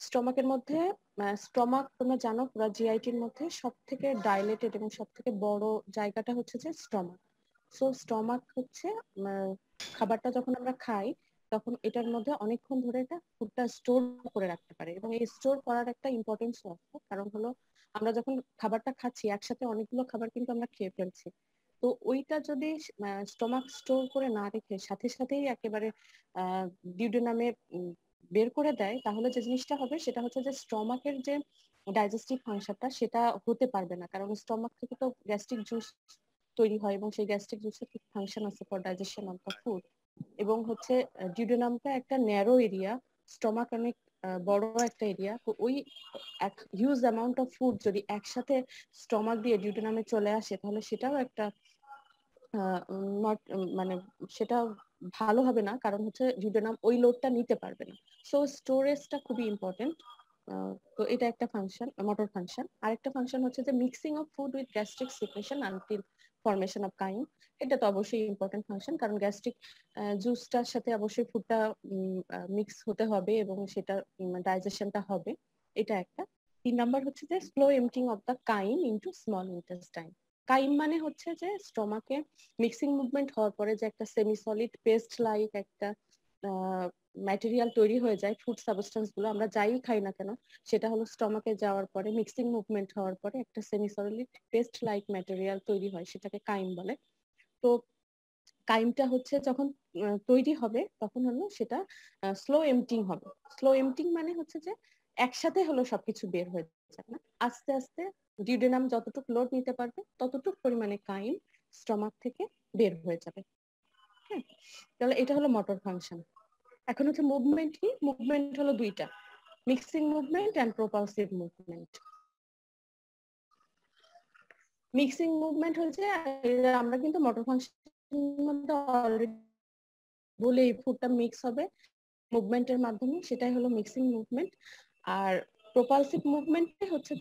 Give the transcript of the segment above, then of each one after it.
স্টমাকের মধ্যে স্টমাক তোমরা জানো পুরো জিআইটির মধ্যে সব থেকে ডাইলেটেড এবং সব থেকে বড় জায়গাটা হচ্ছে যে স্টমাক। সো স্টমাক হচ্ছে খাবারটা যখন আমরা খাই, তখন এটার মধ্যে অনেকক্ষণ ধরে এটা ফুডটা স্টোর করে রাখতে পারে এবং এই স্টোর করার একটা ইম্পর্টেন্স আছে। কারণ হলো, আমরা যখন খাবারটা খাচ্ছি, একসাথে অনেকগুলো খাবার কিন্তু আমরা খেয়ে ফেলছি। তো ওইটা যদি স্টমাক স্টোর করে না রেখে, সাথে সাথেই একেবারে ডিউডেনামে বের করে দেয়, তাহলে যে জিনিসটা হবে সেটা হচ্ছে যে স্টমাকের যে ডাইজেস্টিভ ফাংশনটা সেটা হতে পারবে না। কারণ স্টমাক থেকে তো গ্যাস্ট্রিক জুস তৈরি হয় এবং সেই গ্যাস্ট্রিক জুসের ফাংশন আছে for digestion of the food এবং হচ্ছে ডিউডেনামটা একটা ন্যারো এরিয়া স্টমাক অনেক বড় একটা এরিয়া তো ওই এক হিউজ অ্যামাউন্ট অফ ফুড যদি একসাথে স্টমাক দিয়ে ডিউডেনামে চলে আসে, তাহলে সেটাও একটা নট মানে সেটা ভালো হবে না, কারণ হচ্ছে ডিউডেনাম ওই লোডটা নিতে পারবে না। সো স্টোরেজটা খুবই ইম্পর্টেন্ট তো এটা একটা ফাংশন মোটর ফাংশন আরেকটা ফাংশন হচ্ছে যে mixing of food with gastric secretion until formation of chyme এটা তো অবশ্যই ইম্পর্টেন্ট ফাংশন কারণ গ্যাস্ট্রিক জুসটার সাথে অবশ্যই ফুডটা মিক্স হতে হবে এবং সেটা ডাইজেশনটা হবে। এটা একটা। তিন নাম্বার হচ্ছে যে slow emptying of the chyme into small intestine chyme মানে হচ্ছে যে স্টমাকে মিক্সিং মুভমেন্ট হওয়ার পরে যে একটা সেমি সলিড পেস্ট লাইক একটা ম্যাটেরিয়াল তৈরি হয়ে যায় ফুড সাবস্টেন্সগুলো, আমরা যাই খাই না কেন, সেটা হলো স্টমাকে যাওয়ার পরে মিক্সিং মুভমেন্ট হওয়ার পরে একটা semi solid paste like material তৈরি হয়, সেটাকে কাইম বলে। তো কাইমটা হচ্ছে যখন তৈরি হবে, তখন হলো সেটা স্লো এমটিং হবে। স্লো এমটিং মানে হচ্ছে যে একসাথে হলো সবকিছু বের হয়ে যাবে না আস্তে আস্তে ডিউডেনাম যতটুকু লোড নিতে পারবে, ততটুকু পরিমাণে কাইম স্টমাক থেকে বের হয়ে যাবে। হ্যাঁ তাহলে এটা হলো মোটর ফাংশন এখন হচ্ছে মুভমেন্ট কি? মুভমেন্ট হলো দুইটা। Mixing movement and propulsive movement mixing movement হচ্ছে আমরা কিন্তু মোটর ফাংশন মধ্যে অলরেডি বলে ফুডটা মিক্স হবে। মুভমেন্টের মাধ্যমে সেটাই হলো মিক্সিং মুভমেন্ট আর প্রপালসিভ মুভমেন্টে হচ্ছে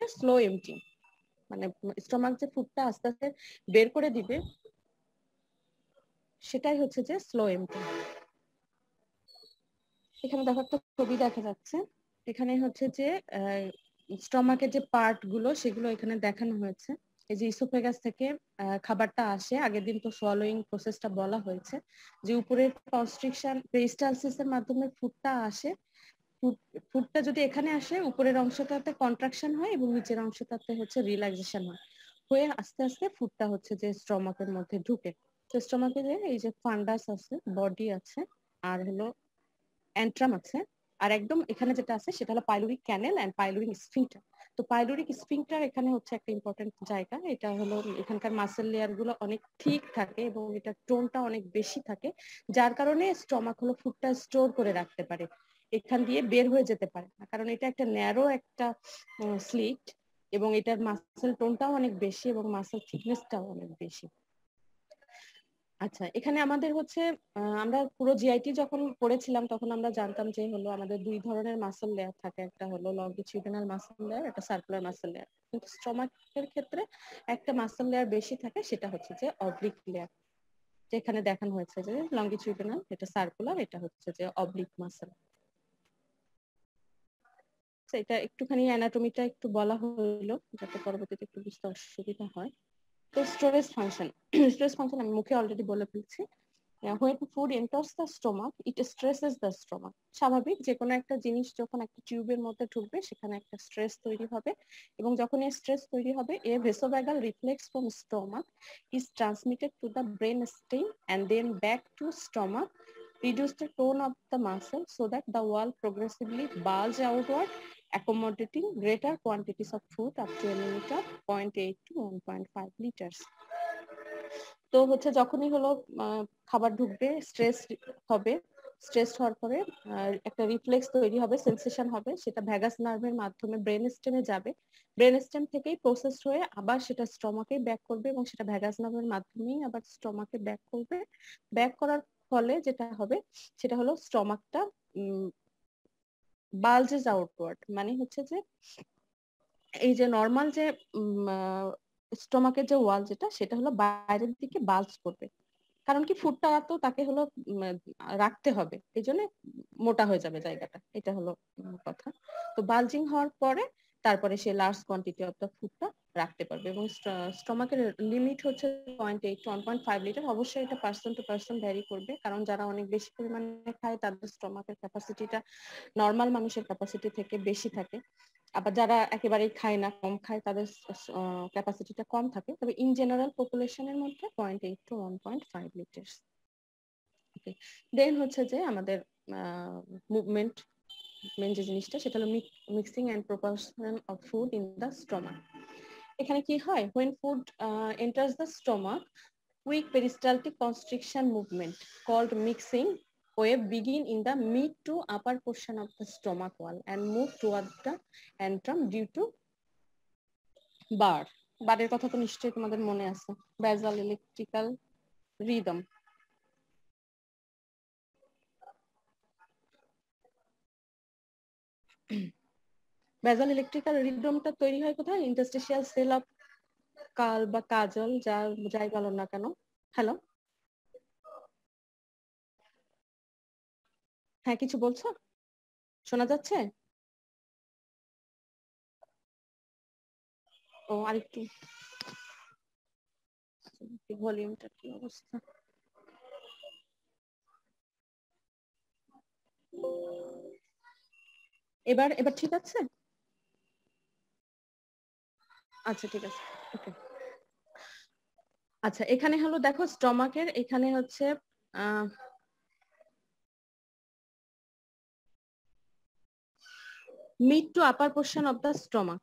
স্লো এমটিং মানে স্টমাক যে ফুডটা আস্তে আস্তে বের করে দিবে, সেটাই হচ্ছে যে স্লো এমটিং এখানে দেখো একটা ছবি দেখা যাচ্ছে। এখানে হচ্ছে যে স্টমাকের যে পার্টগুলো, সেগুলো এখানে দেখানো হয়েছে। এই যে ইসোফেগাস থেকে খাবারটা আসে, আগের দিন তো সোয়ালোয়িং প্রসেসটা বলা হয়েছে। যে উপরের কনস্ট্রিকশন পেরিস্টালসিস এর মাধ্যমে ফুডটা আসে ফুডটা যদি এখানে আসে, উপরের অংশটাতে কন্ট্রাকশন হয় এবং নিচের অংশটাতে হচ্ছে রিল্যাক্সেশন হয়। হয়ে আস্তে আস্তে ফুডটা হচ্ছে যে স্টমাকের মধ্যে ঢুকে। তো স্টমাকে যে এই যে ফান্ডাস আছে বডি আছে, আর হলো অ্যান্ট্রাম আছে, আর একদম এখানে যেটা আছে সেটা হলো pyloric canal and pyloric sphincter তো পাইলোরিক স্ফিংটার এখানে হচ্ছে একটা ইম্পর্টেন্ট জায়গা। এটা হলো এখানকার মাসেল লেয়ারগুলো অনেক ঠিক থাকে এবং এটা টোনটা অনেক বেশি থাকে, যার কারণে স্টমাক হলো ফুডটা স্টোর করে রাখতে পারে। এখান দিয়ে বের হয়ে যেতে পারে না। কারণ এটা একটা ন্যারো একটা স্লিট এবং এটার মাসেল টোনটাও অনেক বেশি এবং মাসেল থিকনেসটাও অনেক বেশি। আচ্ছা এখানে আমাদের হচ্ছে আমরা পুরো জিআইটি যখন পড়েছিলাম তখন আমরা জানতাম যে হলো আমাদের দুই ধরনের মাসেল লেয়ার থাকে। একটা হলো লঙ্গিটিউডিনাল মাসেল লেয়ার একটা সার্কুলার মাসেল লেয়ার কিন্তু স্টমাকের ক্ষেত্রে একটা মাসেল লেয়ার বেশি থাকে সেটা হচ্ছে যে অবলিক লেয়ার যেখানে দেখানো হয়েছে যে লঙ্গিটিউডিনাল এটা সার্কুলার এটা হচ্ছে যে অবলিক মাসেল এটা একটুখানি অ্যানাটমিটা একটু বলা হলো যাতে পরবর্তীতে একটু বুঝতে অসুবিধা হয়। তো স্টোরেজ ফাংশন স্টোরেজ ফাংশন আমি মুখে অলরেডি বলে ফেলছি। when food enters the stomach, it stresses the stomach স্বাভাবিক যে কোনো একটা জিনিস যখন একটা টিউবের মধ্যে ঢুকবে, সেখানে একটা স্ট্রেস তৈরি হবে। এবং যখন এই স্ট্রেস তৈরি হবে, a vasovagal reflex from stomach is transmitted to the brain stem and then back to stomach reduce the tone of the muscle so that the wall progressively bulge outward, accommodating greater quantities of food up to a limit of 0.8 to 1.5 liters. তো হচ্ছে যখনই হলো খাবার ঢুকবে stress হবে stress হওয়ার পরে একটা রিফ্লেক্স তৈরি হবে সেন্সেশন হবে, সেটা ভ্যাগাস নার্ভের মাধ্যমে ব্রেন স্টেমে যাবে ব্রেন স্টেম থেকেই প্রসেস হয়ে আবার সেটা স্টমাকে ব্যাক করবে এবং সেটা ভ্যাগাস নার্ভের মাধ্যমেই আবার স্টমাকে ব্যাক করবে ব্যাক করার ফলে যেটা হবে, সেটা হলো স্টমাকটা বালজেস আউটওয়ার্ড মানে হচ্ছে যে এই যে নর্মাল যে স্টমাকের যে ওয়াল যেটা, সেটা হলো বাইরের দিকে বালজ করবে। কারণ কি ফুডটা তো তাকে হলো রাখতে হবে, এই জন্য মোটা হয়ে যাবে জায়গাটা। এটা হলো কথা। তো বালজিং হওয়ার পরে তারপরে সে লার্জ কোয়ান্টিটি অফ দ্য ফুডটা রাখতে পারবে এবং স্টমাকের লিমিট হচ্ছে point eight one point five litre অবশ্যই এটা পার্সন টু পার্সন ভ্যারি করবে কারণ যারা অনেক বেশি পরিমাণে খায় তাদের স্টমাকের ক্যাপাসিটিটা নর্মাল মানুষের ক্যাপাসিটি থেকে বেশি থাকে। আবার যারা একেবারেই খায় না, কম খায় তাদের ক্যাপাসিটিটা কম থাকে। তবে ইন জেনারেল পপুলেশনের মধ্যে point eight to one point five litre then হচ্ছে যে আমাদের মুভমেন্ট মেন যে জিনিসটা, সেটা হলো mixing and propulsion of food in the stomach এখানে কি হয়? When food enters the stomach weak peristaltic constriction movement called mixing wave begin in the mid to upper portion of the stomach wall and move toward the antrum due to বার বারের কথা তো নিশ্চয়ই তোমাদের মনে আছে। Basal electrical rhythm basal electrical রিদমটা তৈরি হয় কোথায়? ইন্টারস্টিশিয়াল সেল অফ কাল বা কাজল যা যাই বলো না কেন। হ্যালো হ্যাঁ কিছু বলছো? শোনা যাচ্ছে? ও, আরেকটু। ভলিউমটা কি অবস্থা? এবার এবার ঠিক আছে? আচ্ছা ঠিক আছে। ওকে। আচ্ছা এখানে হলো দেখো স্টমাকের, এখানে হচ্ছে mid to upper portion of the stomach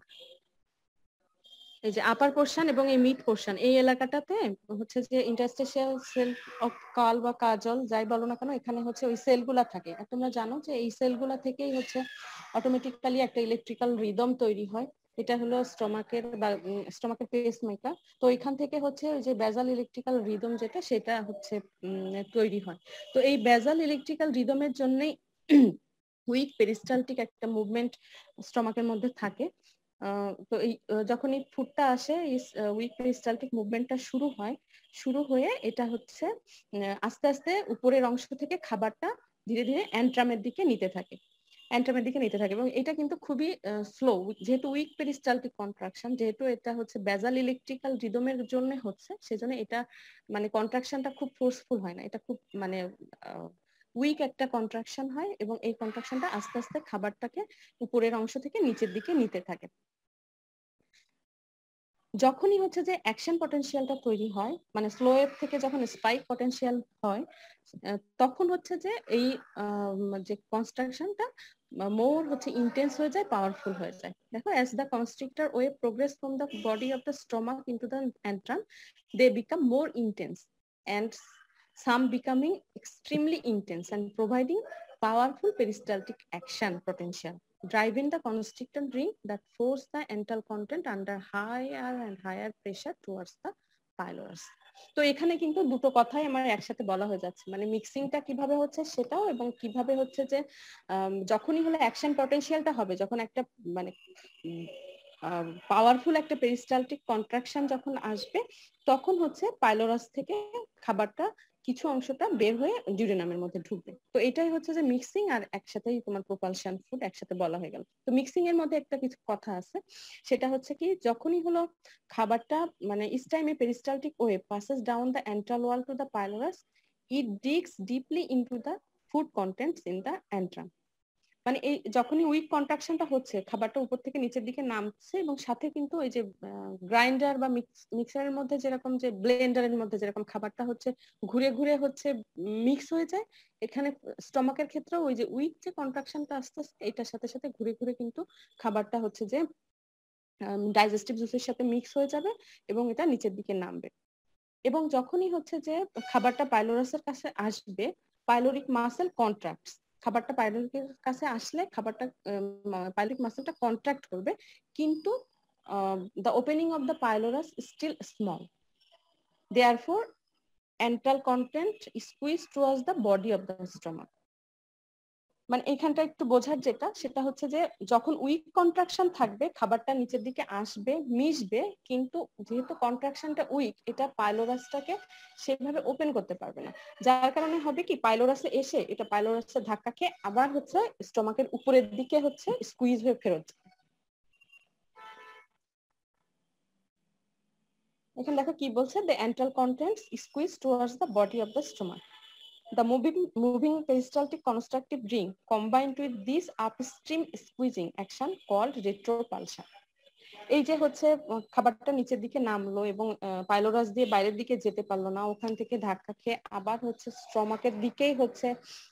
এই যে আপার পোর্শন এবং এই মিড পোর্শন এই এলাকাটাতে হচ্ছে যে ইন্টারস্টেশিয়াল সেল অফ কাল বা কাজল, যাই বলো না কেন, এখানে হচ্ছে ওই সেলগুলা থাকে। আর তোমরা জানো যে এই সেলগুলা থেকেই হচ্ছে অটোমেটিক্যালি একটা ইলেকট্রিক্যাল রিদম তৈরি হয়। এটা হলো স্টমাকের বা স্টমাকের পেস মেকার তো এখান থেকে হচ্ছে ওই যে বেজাল ইলেকট্রিক্যাল রিদম যেটা, সেটা হচ্ছে তৈরি হয়। তো এই বেজাল ইলেকট্রিক্যাল রিদমের জন্যই উইক পেরিস্টালটিক একটা মুভমেন্ট স্টমাকের মধ্যে থাকে। তো এই যখন এই ফুডটা আসে উইক পেরিস্টালটিক মুভমেন্টটা শুরু হয়, শুরু হয়ে এটা হচ্ছে আস্তে আস্তে উপরের অংশ থেকে খাবারটা ধীরে ধীরে অ্যান্ট্রামের দিকে নিতে থাকে। অ্যান্ট্রামের দিকে নিতে থাকে এবং এটা কিন্তু খুবই স্লো যেহেতু উইক পেরিস্টালটিক কন্ট্রাকশন যেহেতু এটা হচ্ছে বেজাল ইলেকট্রিক্যাল রিদমের জন্য হচ্ছে, সেজন্য এটা মানে কন্ট্রাকশনটা খুব ফোর্সফুল হয় না। এটা খুব মানে উইক একটা কন্ট্রাকশন হয় এবং এই কন্ট্রাকশনটা আস্তে আস্তে খাবারটাকে উপরের অংশ থেকে নিচের দিকে নিতে থাকে। যখনই হচ্ছে যে অ্যাকশন পটেনশিয়ালটা তৈরি হয় মানে স্লো ওয়েভ থেকে যখন স্পাইক পটেনশিয়াল হয় তখন হচ্ছে যে এই যে কনস্ট্রাকশনটা মোর হচ্ছে ইন্টেন্স হয়ে যায় পাওয়ারফুল হয়ে যায় দেখো as the constrictor wave progress from the body of the stomach into the antrum they become more intense and some becoming extremely intense and providing powerful peristaltic action potential, driving the constrictor ring that force the ental content under higher and higher pressure towards the pylorus. তো এখানে কিন্তু দুটো কথাই আমার একসাথে বলা হয়ে যাচ্ছে মানে মিক্সিংটা কীভাবে হচ্ছে সেটাও এবং কীভাবে হচ্ছে যে যখনই হলে অ্যাকশন পটেনশিয়ালটা হবে, যখন একটা মানে পাওয়ারফুল একটা পেরিস্টালটিক কন্ট্রাকশন যখন আসবে, তখন হচ্ছে পাইলোরাস থেকে খাবারটা কিছু অংশটা বের হয়ে ডিউরেনামের মধ্যে ঢুকবে। তো এটাই হচ্ছে যে মিক্সিং আর একসাথেই তোমার প্রোপালশন ফুড একসাথে বলা হয়ে গেল। তো মিক্সিং এর মধ্যে একটা কিছু কথা আছে, সেটা হচ্ছে কি যখনই হলো খাবারটা মানে ইস টাইমে peristaltic wave passes down the antral wall to the pylorus it digs deeply into the food contents in the antrum মানে এই যখনই উইক কন্ট্রাকশনটা হচ্ছে, খাবারটা উপর থেকে নিচের দিকে নামছে এবং সাথে কিন্তু ওই যে গ্রাইন্ডার বা মিক্সারের মধ্যে যেরকম যে ব্লেন্ডারের মধ্যে যেরকম খাবারটা হচ্ছে ঘুরে ঘুরে হচ্ছে মিক্স হয়ে যায়, এখানে স্টমাকের ক্ষেত্রে ওই যে উইক যে কন্ট্রাকশনটা আস্তে আস্তে এটার সাথে সাথে ঘুরে ঘুরে কিন্তু খাবারটা হচ্ছে যে ডাইজেস্টিভ জুসের সাথে মিক্স হয়ে যাবে এবং এটা নিচের দিকে নামবে। এবং যখনই হচ্ছে যে, খাবারটা পাইলোরাসের কাছে আসবে পাইলোরিক মাসেল কন্ট্রাক্টস খাবারটা পাইলটের কাছে আসলে খাবারটা পাইলট মাসেলটা কন্ট্রাক্ট করবে। কিন্তু the opening of the pylorus still small therefore for content content squeeze towards the body of the stomach মানে এখানটা একটু বোঝার যেটা, সেটা হচ্ছে যে যখন উইক কন্ট্রাকশন থাকবে, খাবারটা নিচের দিকে আসবে, মিশবে, কিন্তু যেহেতু কন্ট্রাকশনটা উইক এটা পাইলোরাসটাকে সেভাবে ওপেন করতে পারবে না। যার কারণে হবে কি পাইলোরাসে এসে এটা পাইলোরাসে ধাক্কা খেয়ে আবার হচ্ছে স্টমাকের উপরের দিকে হচ্ছে স্কুইজ হয়ে ফেরত এখানে দেখো কি বলছে? The antral contents squeeze towards the body of the stomach The moving, moving peristaltic constructive ring combined with this upstream squeezing action called retropulsion. এই যে হচ্ছে খাবারটা নিচের দিকে নামলো এবং পাইলোরাস দিয়ে বাইরের দিকে যেতে পারল না, ওখান থেকে ধাক্কা খেয়ে আবার হচ্ছে স্ট্রমাকের দিকেই হচ্ছে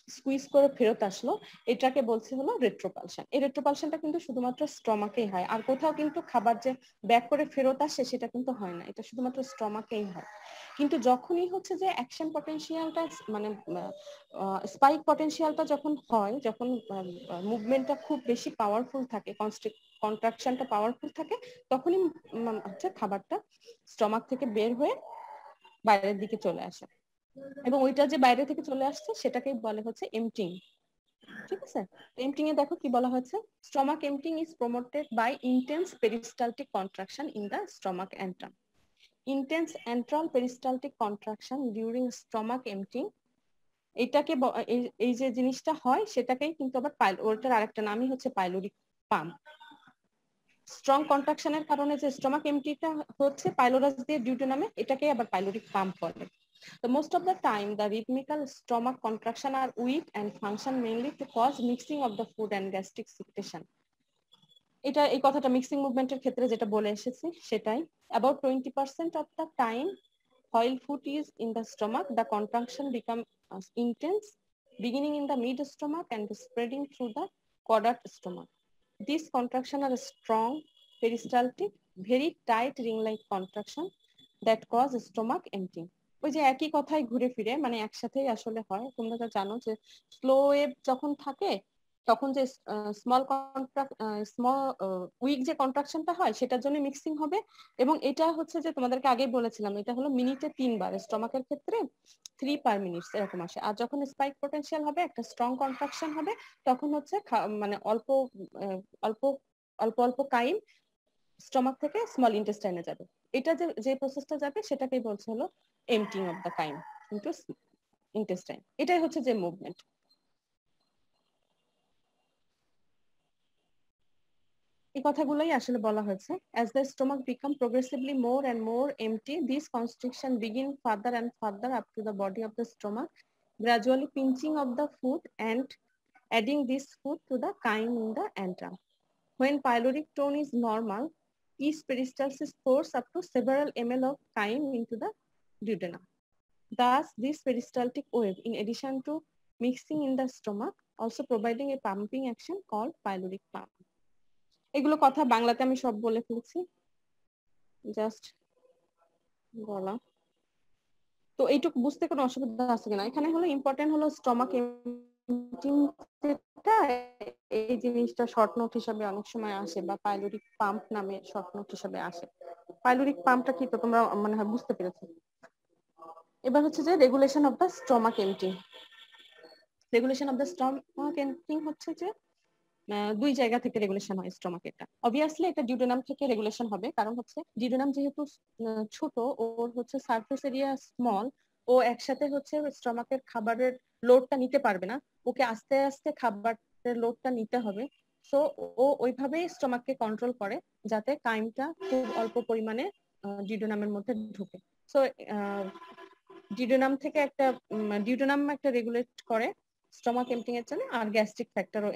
স্কুইজ করে ফেরত আসলো। এটাকে বলছে হলো রেট্রোপালশন এই রেট্রোপালশনটা কিন্তু শুধুমাত্র স্ট্রমাকেই হয়। আর কোথাও কিন্তু খাবার যে ব্যাক করে ফেরত আসে সেটা কিন্তু হয় না। এটা শুধুমাত্র স্ট্রমাকেই হয়। কিন্তু যখনই হচ্ছে যে অ্যাকশন পটেনশিয়ালটা মানে স্পাইক পটেনশিয়ালটা যখন হয়, যখন মুভমেন্টটা খুব বেশি পাওয়ারফুল থাকে কন্ট্রাকশনটা পাওয়ারফুল থাকে, তখনই হচ্ছে খাবারটা স্টমাক থেকে বের হয়ে বাইরের দিকে চলে আসে। এবং ওইটা যে বাইরে থেকে চলে আসছে, সেটাকেই বলে হচ্ছে এমটিং ঠিক আছে? এমটিং এ দেখো কি বলা হচ্ছে stomach emptying is promoted by intense peristaltic contraction in the stomach antrum intense antral peristaltic contraction during stomach emptying এটাকে এই যে জিনিসটা হয়, সেটাকেই কিন্তু আবার ওটার আরেকটা নামই হচ্ছে পাইলোরিক পাম্প স্ট্রং কন্ট্রাকশনের কারণে যে স্টমাক এমটিটা হচ্ছে পাইলোরাস দিয়ে ডিউটি নামে, এটাকে আবার পাইলোরিক পাম্প বলে। তো most of the time the rhythmical stomach contraction are weak and function mainly to cause mixing of the food and gastric secretion এটা, এই কথাটা মিক্সিং মুভমেন্টের ক্ষেত্রে যেটা বলে এসেছি, সেটাই। About twenty percent of the time while food is in the stomach the contraction become intense beginning in the mid stomach and spreading through the caudad stomach These contraction are strong peristaltic very tight ring like contraction that cause stomach emptying ওই যে একই কথাই ঘুরে ফিরে মানে একসাথেই আসলে হয় তোমরা তো জানো যে স্লো ওয়েভ যখন থাকে তখন যে স্মল কন্ট্রাক্ট স্মল উইক যে কন্ট্রাকশনটা হয়, সেটার জন্য মিক্সিং হবে। এবং এটা হচ্ছে যে, তোমাদেরকে আগেই বলেছিলাম, এটা হলো মিনিটে তিনবার। স্টমাকের ক্ষেত্রে থ্রি পার মিনিট এরকম আসে। আর যখন স্পাইক পোটেনশিয়াল হবে, একটা স্ট্রং কন্ট্রাকশন হবে, তখন হচ্ছে মানে অল্প অল্প অল্প অল্প কাইম স্টমাক থেকে স্মল ইন্টেস্টাইনে যাবে। এটা যে যে প্রসেসটা যাবে, সেটাকেই বলছে হলো emptying of the chyme into intestine এটাই হচ্ছে যে মুভমেন্ট এই কথাগুলোই আসলে বলা হয়েছে as the stomach become progressively more and more empty this constriction begin further and further up to the body of the stomach gradually pinching of the food and adding this food to the chyme in the antrum when pyloric tone is normal each peristalsis pours up to several ml of chyme into the duodenum thus this peristaltic wave in addition to mixing in the stomach also providing a pumping action called pyloric pump এগুলো কথা বাংলাতে আমি সব বলে ফেলছি। Just বলা। তো এইটুকু বুঝতে কোনো অসুবিধা আছে কিনা? এখানে হলো ইম্পর্টেন্ট হলো স্টমাক এই জিনিসটা শর্ট নোট হিসাবে অনেক সময় আসে বা পাইলোরিক পাম্প নামে শর্ট নোট হিসাবে আসে। পাইলোরিক পাম্পটা কি তো তোমরা মানে বুঝতে পেরেছ। এবার হচ্ছে যে regulation of the stomach emptying regulation of the stomach emptying হচ্ছে যে দুই জায়গা থেকে রেগুলেশন হয় স্টমাক এটা অবভিয়াসলি এটা ডিউডোনাম থেকে রেগুলেশন হবে, কারণ হচ্ছে ডিউডোনাম যেহেতু ছোট, ওর হচ্ছে সারফেস এরিয়া স্মল ও একসাথে হচ্ছে স্টমাকের খাবারের লোডটা নিতে পারবে না। ওকে আস্তে আস্তে খাবারের লোডটা নিতে হবে। সো ও ওইভাবেই স্টমাককে কন্ট্রোল করে যাতে কাইমটা খুব অল্প পরিমাণে ডিউডোনামের মধ্যে ঢুকে। সো ডিউডোনাম থেকে একটা ডিউডোনাম একটা রেগুলেট করে স্টমাক এমটিং এর জন্য আর গ্যাস্ট্রিক ফ্যাক্টরও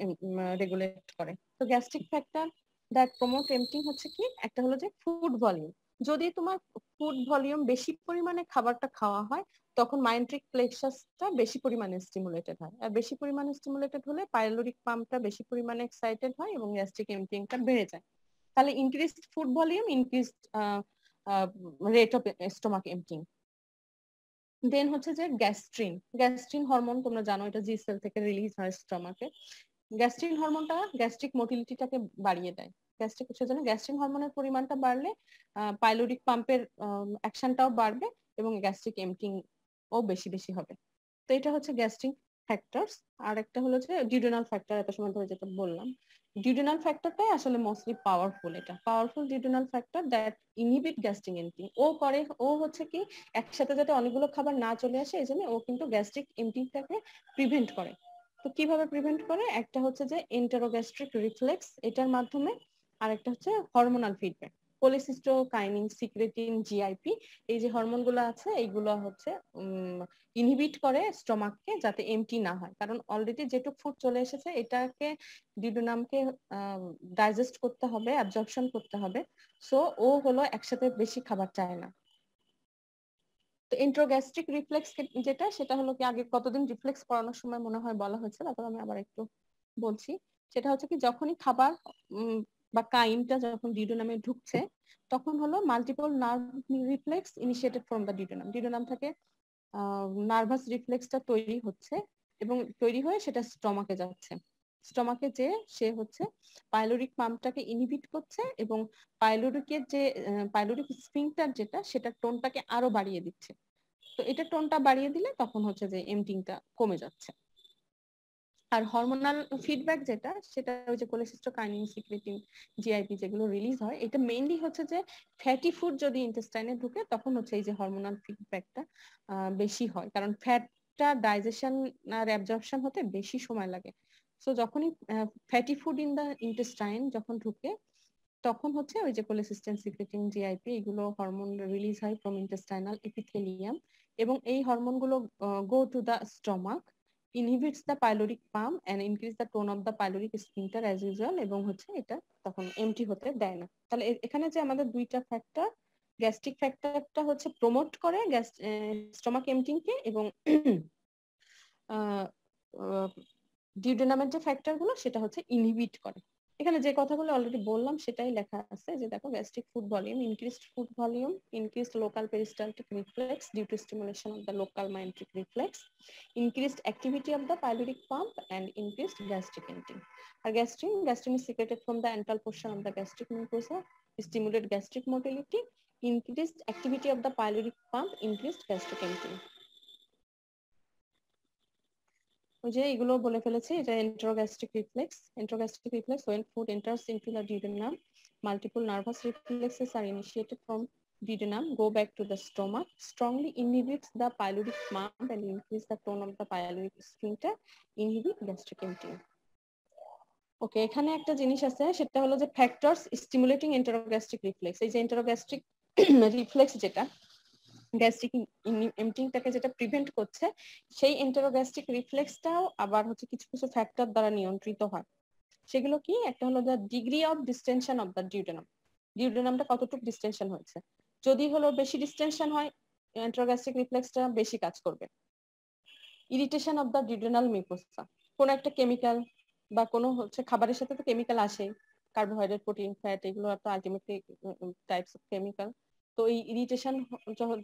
রেগুলেট করে। তো gastric factor that promote emptying হচ্ছে কি? একটা হলো যে ফুড ভলিউম যদি তোমার ফুড ভলিউম বেশি পরিমাণে খাবারটা খাওয়া হয়, তখন মাইন্ট্রিক প্লেক্সাসটা বেশি পরিমাণে স্টিমুলেটেড হয়। আর বেশি পরিমাণে স্টিমুলেটেড হলে পাইলোরিক পাম্পটা বেশি পরিমাণে এক্সাইটেড হয় এবং গ্যাস্ট্রিক এমটিংটা বেড়ে যায়। তাহলে increased food volume increased rate of stomach emptying then হচ্ছে যে গ্যাস্ট্রিন গ্যাস্ট্রিন হরমোন তোমরা জানো এটা জি সেল থেকে রিলিজ হয় স্টমাকে গ্যাস্ট্রিন হরমোনটা গ্যাস্ট্রিক মোটিলিটিটাকে বাড়িয়ে দেয়। গ্যাস্ট্রিক সেজন্য গ্যাস্ট্রিন হরমোনের পরিমাণটা বাড়লে পাইলোরিক পাম্পের অ্যাকশনটাও বাড়বে এবং গ্যাস্ট্রিক এমটিং ও বেশি বেশি হবে। তো এটা হচ্ছে গ্যাস্ট্রিক ফ্যাক্টরস আর একটা হলো যে ডিউডেনাল ফ্যাক্টর এত সময় ধরে যেটা বললাম ডিউডেনাল ফ্যাক্টরটাই আসলে মোস্টলি পাওয়ারফুল এটা। Powerful duodenal factor that inhibit gastric emptying ও করে, ও হচ্ছে কি একসাথে যাতে অনেকগুলো খাবার না চলে আসে, এই জন্য ও কিন্তু গ্যাস্ট্রিক এমটিংটাকে প্রিভেন্ট করে। তো কীভাবে প্রিভেন্ট করে? একটা হচ্ছে যে এন্টারোগ্যাস্ট্রিক রিফ্লেক্স এটার মাধ্যমে আর একটা হচ্ছে hormonal feedback cholecystokinin secretin GIP এই যে হরমোনগুলো আছে, এইগুলো হচ্ছে ইনহিবিট করে স্টমাককে যাতে এমটি না হয়। কারণ অলরেডি যেটুক ফুড চলে এসেছে, এটাকে ডিডোনামকে ডাইজেস্ট করতে হবে অ্যাবজর্পশন করতে হবে। সো ও হলো একসাথে বেশি খাবার চায় না। তো ইন্ট্রোগ্যাস্ট্রিক রিফ্লেক্স যেটা, সেটা হলো কি, আগে কতদিন রিফ্লেক্স পড়ানোর সময় মনে হয় বলা হয়েছে, তারপর আমি আবার একটু বলছি। সেটা হচ্ছে কি, যখনই খাবার বা কাইনটা যখন ডিডোনামে ঢুকছে, তখন হলো multiple nerve reflex initiated from the duodenum duodenum থেকে নার্ভাস রিফ্লেক্সটা তৈরি হচ্ছে এবং তৈরি হয়ে সেটা স্টমাকে যাচ্ছে। স্টমাকে যে সে হচ্ছে পাইলোরিক পাম্পটাকে ইনহিবিট করছে এবং পাইলোরিকের যে পাইলোরিক স্প্রিংটার যেটা, সেটা টোনটাকে আরও বাড়িয়ে দিচ্ছে। তো এটা টোনটা বাড়িয়ে দিলে তখন হচ্ছে যে এমটিংটা কমে যাচ্ছে। আর হরমোনাল ফিডব্যাক যেটা, সেটা ওই যে কোলেসিস্টোকাইনিন সিক্রেটিন জিআইপি যেগুলো রিলিজ হয়, এটা মেইনলি হচ্ছে যে ফ্যাটি ফুড যদি ইন্টেস্টাইনে ঢুকে, তখন হচ্ছে এই যে হরমোনাল ফিডব্যাকটা বেশি হয়। কারণ ফ্যাটটা ডাইজেশন আর অ্যাবজর্পশন হতে বেশি সময় লাগে। সো যখনই fatty food in the intestine যখন ঢুকে, তখন হচ্ছে ওই যে কোলেসিস্টেন সিক্রেটিং জিআইপি এগুলো হরমোন রিলিজ হয় ফ্রম ইন্টেস্টাইনাল এপিথেলিয়াম এবং এই হরমোনগুলো go to the stomach inhibits the pyloric pump and increase the tone of the pyloric sphincter as usual এবং হচ্ছে এটা তখন এমটি হতে দেয় না। তাহলে এখানে যে আমাদের দুইটা ফ্যাক্টর গ্যাস্ট্রিক ফ্যাক্টরটা হচ্ছে প্রমোট করে গ্যাস স্টমাক এমটিং কে এবং ডিউডেনামের যে ফ্যাক্টরগুলো সেটা হচ্ছে ইনহিবিট করে। এখানে যে কথাগুলো অলরেডি বললাম সেটাই লেখা আছে যে দেখো gastric food volume increased food volume increased local peristaltic reflex due to stimulation of the local myenteric reflex increased activity of the pyloric pump and increased gastric emptying. Our gastrin, gastrin is secreted from the antral portion of the gastric mucosa, stimulate gastric motility, increased activity of the pyloric pump, increased gastric emptying. ওই যে এগুলো বলে ফেলেছি, এটা enterogastric reflex enterogastric reflex when food enters into the duodenum multiple nervous reflexes are initiated from duodenum go back to the stomach strongly inhibits the pyloric pump and increase the tone of the pyloric sphincter inhibit gastric MT okay এখানে একটা জিনিস আছে, সেটা হলো যে factors stimulating এন্টারোগ্যাস্ট্রিক reflex এই যে এন্টারোগ্যাস্ট্রিক reflex যেটা গ্যাস্ট্রিক এমটিংটাকে যেটা প্রিভেন্ট করছে, সেই এন্টারোগ্যাস্ট্রিক রিফ্লেক্সটাও আবার হচ্ছে কিছু কিছু ফ্যাক্টর দ্বারা নিয়ন্ত্রিত হয়। সেগুলো কি? একটা হলো the degree of distension of the duodenum ডিউডেনামটা কতটুকু ডিস্টেনশন হয়েছে? যদি হলো বেশি ডিস্টেনশন হয় এন্টারোগ্যাস্ট্রিক রিফ্লেক্সটা বেশি কাজ করবে। Irritation of the duodenal mucosa কোন একটা কেমিক্যাল বা কোনো হচ্ছে খাবারের সাথে তো কেমিক্যাল আসে কার্বোহাইড্রেট প্রোটিন ফ্যাট এগুলো তো আলটিমেটলি টাইপস অফ কেমিক্যাল তো এই ইরিটেশন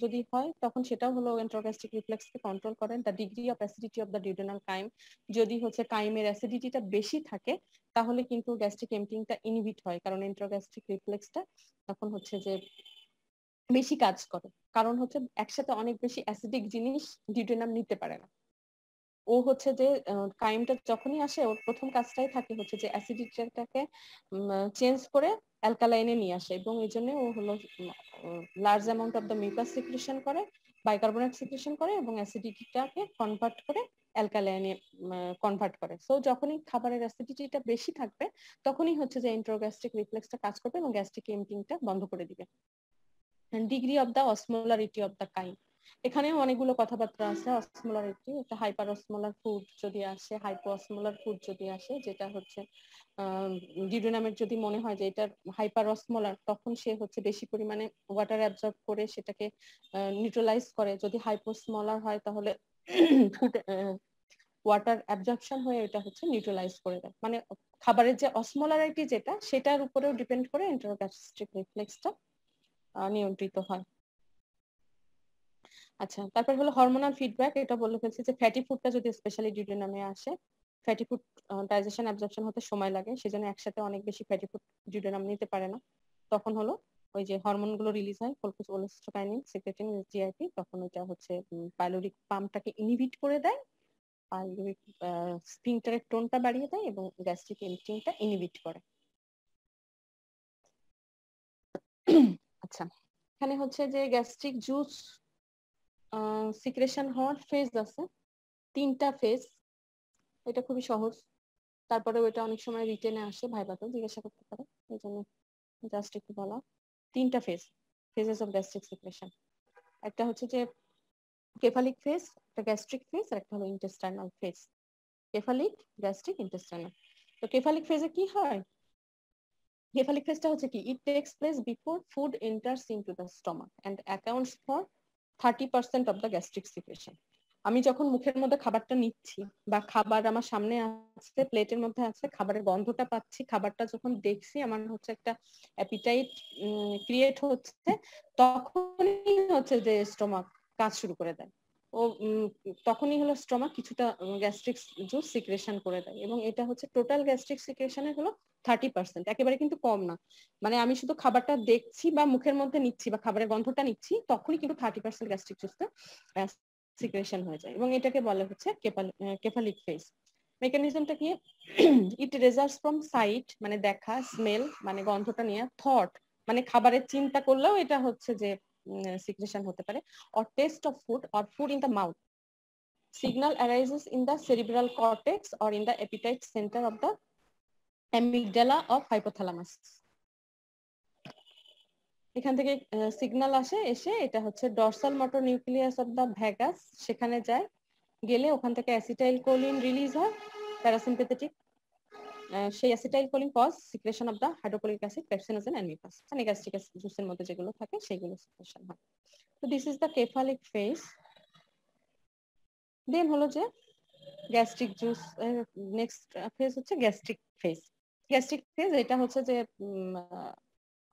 যদি হয়, তখন সেটাও হলো এন্ট্রোগ্যাস্ট্রিক রিফ্লেক্সকে কন্ট্রোল করেন। The degree of acidity of the duodenal chyme যদি হচ্ছে কাইমের অ্যাসিডিটিটা বেশি থাকে, তাহলে কিন্তু গ্যাস্ট্রিক এমটিংটা ইনহিবিট হয়। কারণ এন্ট্রোগ্যাস্ট্রিক রিফ্লেক্সটা তখন হচ্ছে যে বেশি কাজ করে। কারণ হচ্ছে একসাথে অনেক বেশি অ্যাসিডিক জিনিস ডিউডেনাম নিতে পারে না। ও হচ্ছে যে কাইমটা যখনই আসে, ওর প্রথম কাজটাই থাকে হচ্ছে যে অ্যাসিডিটিটাকে চেঞ্জ করে অ্যালকালাইনে নিয়ে আসে এবং এই জন্য ও হলো large amount of the mucus secretion করে বাইকার্বনেট সিক্রেশন করে এবং অ্যাসিডিটিটাকে কনভার্ট করে অ্যালকালাইনে কনভার্ট করে। সো যখনই খাবারের অ্যাসিডিটিটা বেশি থাকবে, তখনই হচ্ছে যে ইন্ট্রোগ্যাস্ট্রিক রিফ্লেক্সটা কাজ করবে এবং গ্যাস্ট্রিক এমটিংটা বন্ধ করে দিবে। Degree of the osmolarity of the kind এখানেও অনেকগুলো কথাবার্তা আছে অসমোলারিটি একটা হাইপার অসমোলার ফুড যদি আসে হাইপো অসমোলার ফুড যদি আসে, যেটা হচ্ছে ডিউডোনামের যদি মনে হয় যে এটা হাইপার অসমোলার তখন সে হচ্ছে বেশি পরিমাণে ওয়াটার অ্যাবজর্ব করে সেটাকে নিউট্রালাইজ করে। যদি হাইপোস্মলার হয়, তাহলে ফুড ওয়াটার অ্যাবজর্পশন হয়ে এটা হচ্ছে নিউট্রালাইজ করে দেয়। মানে খাবারের যে অসমোলারিটি যেটা, সেটার উপরেও ডিপেন্ড করে ইন্টারোগ্যাস্ট্রিক রিফ্লেক্সটা নিয়ন্ত্রিত হয়। আচ্ছা তারপর হলো হরমোনাল ফিডব্যাক এটা বলে ফেলছি যে ফ্যাটি ফুডটা যদি স্পেশালি ডিউডেনামে আসে ফ্যাটি ফুড ডাইজেশন অ্যাবজর্পশন হতে সময় লাগে, সেজন্য একসাথে অনেক বেশি ফ্যাটি ফুড ডিউডেনাম নিতে পারে না। তখন হলো ওই যে হরমোনগুলো রিলিজ হয় কোলকোসোকাইনিন সিক্রেটিন জিআইপি তখন ওইটা হচ্ছে পাইলোরিক পাম্পটাকে ইনহিবিট করে দেয় পাইলুরিক স্পিংটারের টোনটা বাড়িয়ে দেয় এবং গ্যাস্ট্রিক এমটিংটা ইনহিবিট করে। আচ্ছা এখানে হচ্ছে যে গ্যাস্ট্রিক জুস সিক্রেশন হওয়ার ফেজ আছে। তিনটা ফেজ এটা খুবই সহজ। তারপরে ওইটা অনেক সময় রিটেনে আসে ভাইবাতেও জিজ্ঞাসা করতে পারে। এই জন্য জাস্ট একটু বলা। তিনটা phase phases of gastric secretion একটা হচ্ছে যে কেফালিক ফেজ একটা গ্যাস্ট্রিক ফেজ আর একটা হলো intestinal phase cephalic gastric intestinal তো কেফালিক ফেজে কি হয়? কেফালিক ফেজটা হচ্ছে কি? It takes place before food enters into the stomach and accounts for thirty percent of the gastric secretion আমি যখন মুখের মধ্যে খাবারটা নিচ্ছি বা খাবার আমার সামনে আছে প্লেটের মধ্যে আছে, খাবারের গন্ধটা পাচ্ছি, খাবারটা যখন দেখছি আমার হচ্ছে একটা অ্যাপিটাইট ক্রিয়েট হচ্ছে, তখনই হচ্ছে যে স্টোমাক কাজ শুরু করে দেয়। ও তখনই হলো স্টোমাক কিছুটা গ্যাস্ট্রিক জুস সিক্রেশন করে দেয়। এবং এটা হচ্ছে টোটাল গ্যাস্ট্রিক সিক্রেশনের হলো থার্টি পার্সেন্ট একেবারে কিন্তু কম না। মানে আমি শুধু খাবারটা দেখছি বা মুখের মধ্যে নিচ্ছি বা খাবারের গন্ধটা নিচ্ছি, তখনই কিন্তু থার্টি পার্সেন্ট গ্যাস্ট্রিক জুসটা সিক্রেশন হয়ে যায়। এবং এটাকে বলা হচ্ছে কেফালিক ফেজ মেকানিজমটা কি? ইট রেজাল্টস ফ্রম সাইট মানে দেখা স্মেল মানে গন্ধটা নিয়ে থট মানে খাবারের চিন্তা করলেও এটা হচ্ছে যে সিক্রেশন হতে পারে or taste of food or food in the mouth signal arises in the cerebral cortex or in the appetite center of the amygdala of hypothalamus. এখান থেকে সিগন্যাল আসে, এসে এটা হচ্ছে dorsal motor nucleus of the vagus সেখানে যায়, গেলে ওখান থেকে অ্যাসিটাইল কোলিন রিলিজ হয় প্যারাসিম্পেথেটিক সেই acetylcholine cause secretion of the hydrochloric acid pepsinogen and mucus মানে গ্যাস্ট্রিক জুসের মধ্যে যেগুলো থাকে, সেগুলো সিক্রেশন হয়। তো this is the cephalic phase then হলো যে গ্যাস্ট্রিক জুস নেক্সট ফেজ হচ্ছে গ্যাস্ট্রিক ফেজ গ্যাস্ট্রিক ফেজ এটা হচ্ছে যে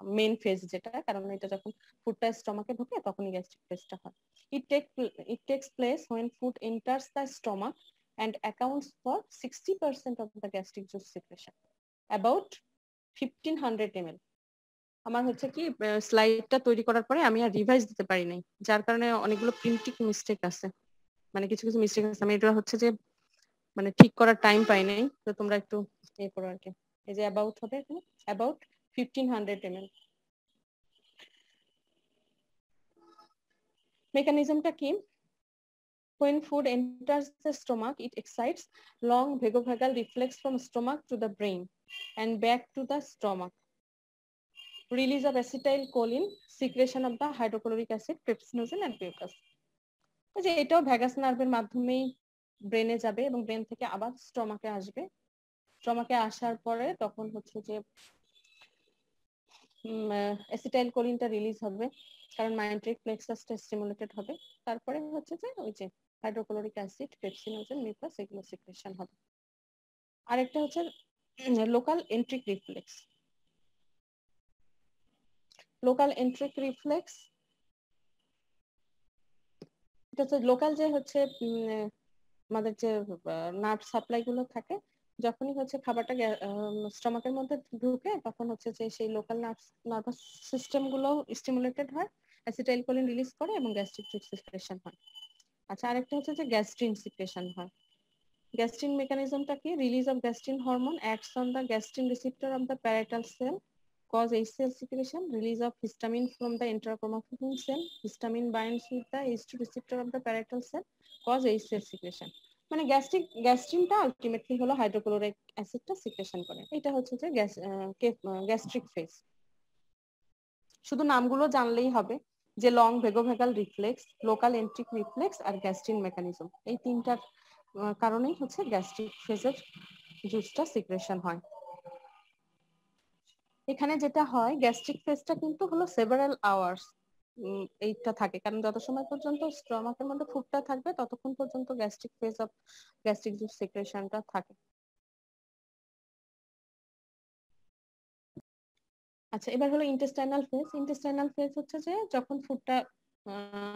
মেন ফেজ যেটা, কারণ এটা যখন ফুডটা স্টমাকে ঢোকে, তখনই গ্যাস্ট্রিক ফেজটা হয়। It take it takes place when food enters the stomach and accounts for 60% of the gastric juice secretion. About 1500 ml. আমার হচ্ছে কি স্লাইডটা তৈরি করার পরে আমি আর রিভাইজ দিতে পারি নাই। যার কারণে অনেকগুলো প্রিন্টিং মিস্টেক আছে। মানে কিছু কিছু মিস্টেক আছে। আমি এটা হচ্ছে যে মানে ঠিক করার টাইম পাই নাই। তো তোমরা একটু ইয়ে করো আর কি। এই যে অ্যাবাউট হবে এখানে। About fifteen hundred M L মেকানিজমটা কি? When food enters the stomach, it excites long vagovagal reflex from stomach to the brain and back to the stomach. Release of acetylcholine, secretion of the hydrochloric acid, pepsinogen and mucus. যে এটাও vagus নার্ভের মাধ্যমেই ব্রেনে যাবে এবং brain থেকে আবার স্টমাকে আসবে স্টমাকে আসার পরে তখন হচ্ছে যে অ্যাসিটাইল কোলিনটা রিলিজ হবে কারণ মাইন্ট্রিক প্লেক্সাসটা স্টিমুলেটেড হবে তারপরে হচ্ছে যে ওই যে হাইড্রোক্লোরিক অ্যাসিড পেপসিনোজেন মিউকাস এগুলো সিক্রেশন হবে। আরেকটা হচ্ছে local enteric reflex local enteric reflex এটা হচ্ছে লোকাল যে হচ্ছে আমাদের যে নার্ভ সাপ্লাই গুলো থাকে, যখনই হচ্ছে খাবারটা স্টমাকের মধ্যে ঢুকে, তখন হচ্ছে যে সেই লোকাল নার্ভাস সিস্টেমগুলো স্টিমুলেটেড হয় অ্যাসিটাইল কোলিন রিলিজ করে এবং গ্যাস্ট্রিক সিক্রেশন হয়। আচ্ছা আরেকটা হচ্ছে যে গ্যাস্ট্রিন সিক্রেশন হয়। গ্যাস্ট্রিন মেকানিজমটা কি? Release of gastrin hormone acts on the gastrin receptor of the parietal cell cause HCl secretion, release of histamine from the intrachromatin cell, histamine binds with the H2 receptor of the parietal cell, cause HCl secretion. মানে gastric গ্যাস্ট্রিনটা ultimately হলো hydrochloric অ্যাসিডটা secretion করে। এটা হচ্ছে যে gastric phase. শুধু নামগুলো জানলেই হবে। যে long vagovagal reflex local enteric reflex আর গ্যাস্ট্রিন মেকানিজম এই তিনটার কারণেই হচ্ছে গ্যাস্ট্রিক ফেজের জুসটা সিক্রেশন হয়। এখানে যেটা হয় গ্যাস্ট্রিক ফেজটা কিন্তু হলো সেভারাল আওয়ার্স এইটা থাকে। কারণ যত সময় পর্যন্ত স্টমাকের মধ্যে ফুডটা থাকবে, ততক্ষণ পর্যন্ত gastric phase of gastric juice সিক্রেশনটা থাকে। আচ্ছা এবার হলো ইন্টেস্টাইনাল ফেজ ইন্টেস্টাইনাল ফেজ হচ্ছে যে, যখন ফুডটা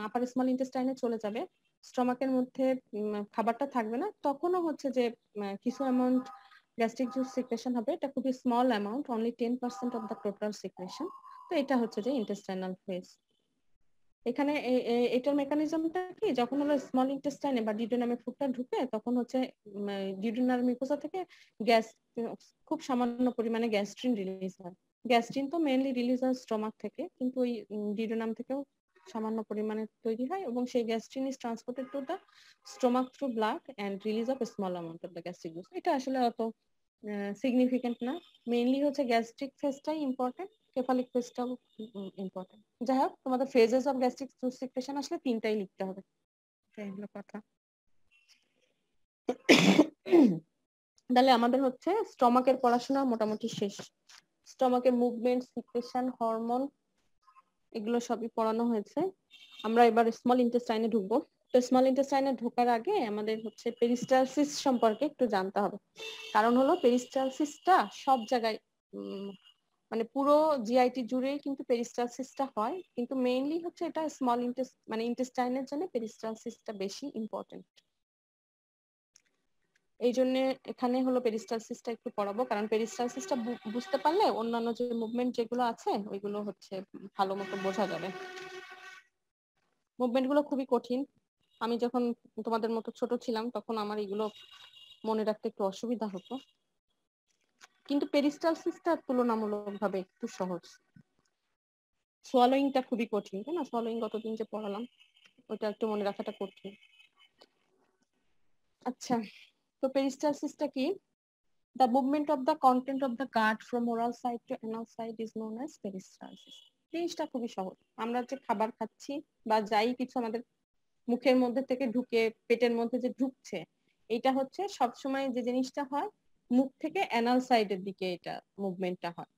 আপার স্মল ইন্টেস্টাইনে চলে যাবে স্টমাকের মধ্যে খাবারটা থাকবে না, তখনও হচ্ছে যে কিছু অ্যামাউন্ট গ্যাস্ট্রিক জুস সিক্রেশন হবে। এটা খুবই small amount only ten percent of the total secretion তো এটা হচ্ছে যে ইন্টেস্টাইনাল ফেজ এখানে এটার মেকানিজমটা কি? যখন হলো স্মল ইন্টেস্টাইনে বা ডিডোনামে ফুডটা ঢুকে, তখন হচ্ছে ডিডোনাল মিকোসা থেকে গ্যাস খুব সামান্য পরিমাণে গ্যাস্ট্রিন রিলিজ হয়। গ্যাস্ট্রিন তো মেইনলি রিলিজ হয় স্টমাক থেকে, কিন্তু ওই ডিডোনাম থেকেও সামান্য পরিমাণে তৈরি হয় এবং সেই gastrin is transported to the stomach through blood and release of small amount of the gastric juice এটা আসলে অত সিগনিফিকেন্ট না। মেইনলি হচ্ছে গ্যাস্ট্রিক ফেসটাই ইম্পর্টেন্ট কেফালিক ফেসটাও ইম্পর্টেন্ট যাই হোক, তোমাদের phases of gastric juice secretion আসলে তিনটাই লিখতে হবে। এটাই হলো কথা। তাহলে আমাদের হচ্ছে স্টমাকের পড়াশোনা মোটামুটি শেষ। স্টমাকের মুভমেন্ট সিক্রেশন হরমোন এগুলো সবই পড়ানো হয়েছে। আমরা এবার স্মল ইন্টেস্টাইনে ঢুকবো। তো স্মল ইন্টেস্টাইনে ঢোকার আগে আমাদের হচ্ছে পেরিস্টালসিস সম্পর্কে একটু জানতে হবে। কারণ হলো পেরিস্টালসিসটা সব জায়গায় মানে পুরো জিআইটি জুড়ে কিন্তু পেরিস্টালসিসটা হয়। কিন্তু মেইনলি হচ্ছে এটা স্মল ইন্টেস্ট মানে ইন্টেস্টাইনের জন্য পেরিস্টালসিসটা বেশি ইম্পর্টেন্ট এই জন্য এখানে হলো পেরিস্টালসিসটা একটু পড়াবো। কারণ পেরিস্টালসিসটা বুঝতে পারলে অন্যান্য যে মুভমেন্ট যেগুলো আছে, ওইগুলো হচ্ছে ভালো মতো বোঝা যাবে। মুভমেন্টগুলো খুবই কঠিন। আমি যখন তোমাদের মতো ছোট ছিলাম, তখন আমার এগুলো মনে রাখতে একটু অসুবিধা হতো। কিন্তু পেরিস্টালসিসটা তুলনামূলকভাবে একটু সহজ। সোয়ালোইংটা খুবই কঠিন, তাই না? সোয়ালোইং গতদিন যে পড়ালাম ওটা একটু মনে রাখাটা কঠিন। আচ্ছা। তো পেরিস্টালসিসটা কি? The movement of the content of the gut from oral side to anal side is known as peristalsis. জিনিসটা খুবই সহজ। আমরা যে খাবার খাচ্ছি বা যাই কিছু আমাদের মুখের মধ্যে থেকে ঢুকে, পেটের মধ্যে যে ঢুকছে, এটা হচ্ছে সব সময় যে জিনিসটা হয়, মুখ থেকে অ্যানাল সাইডের দিকে এটা মুভমেন্টটা হয়।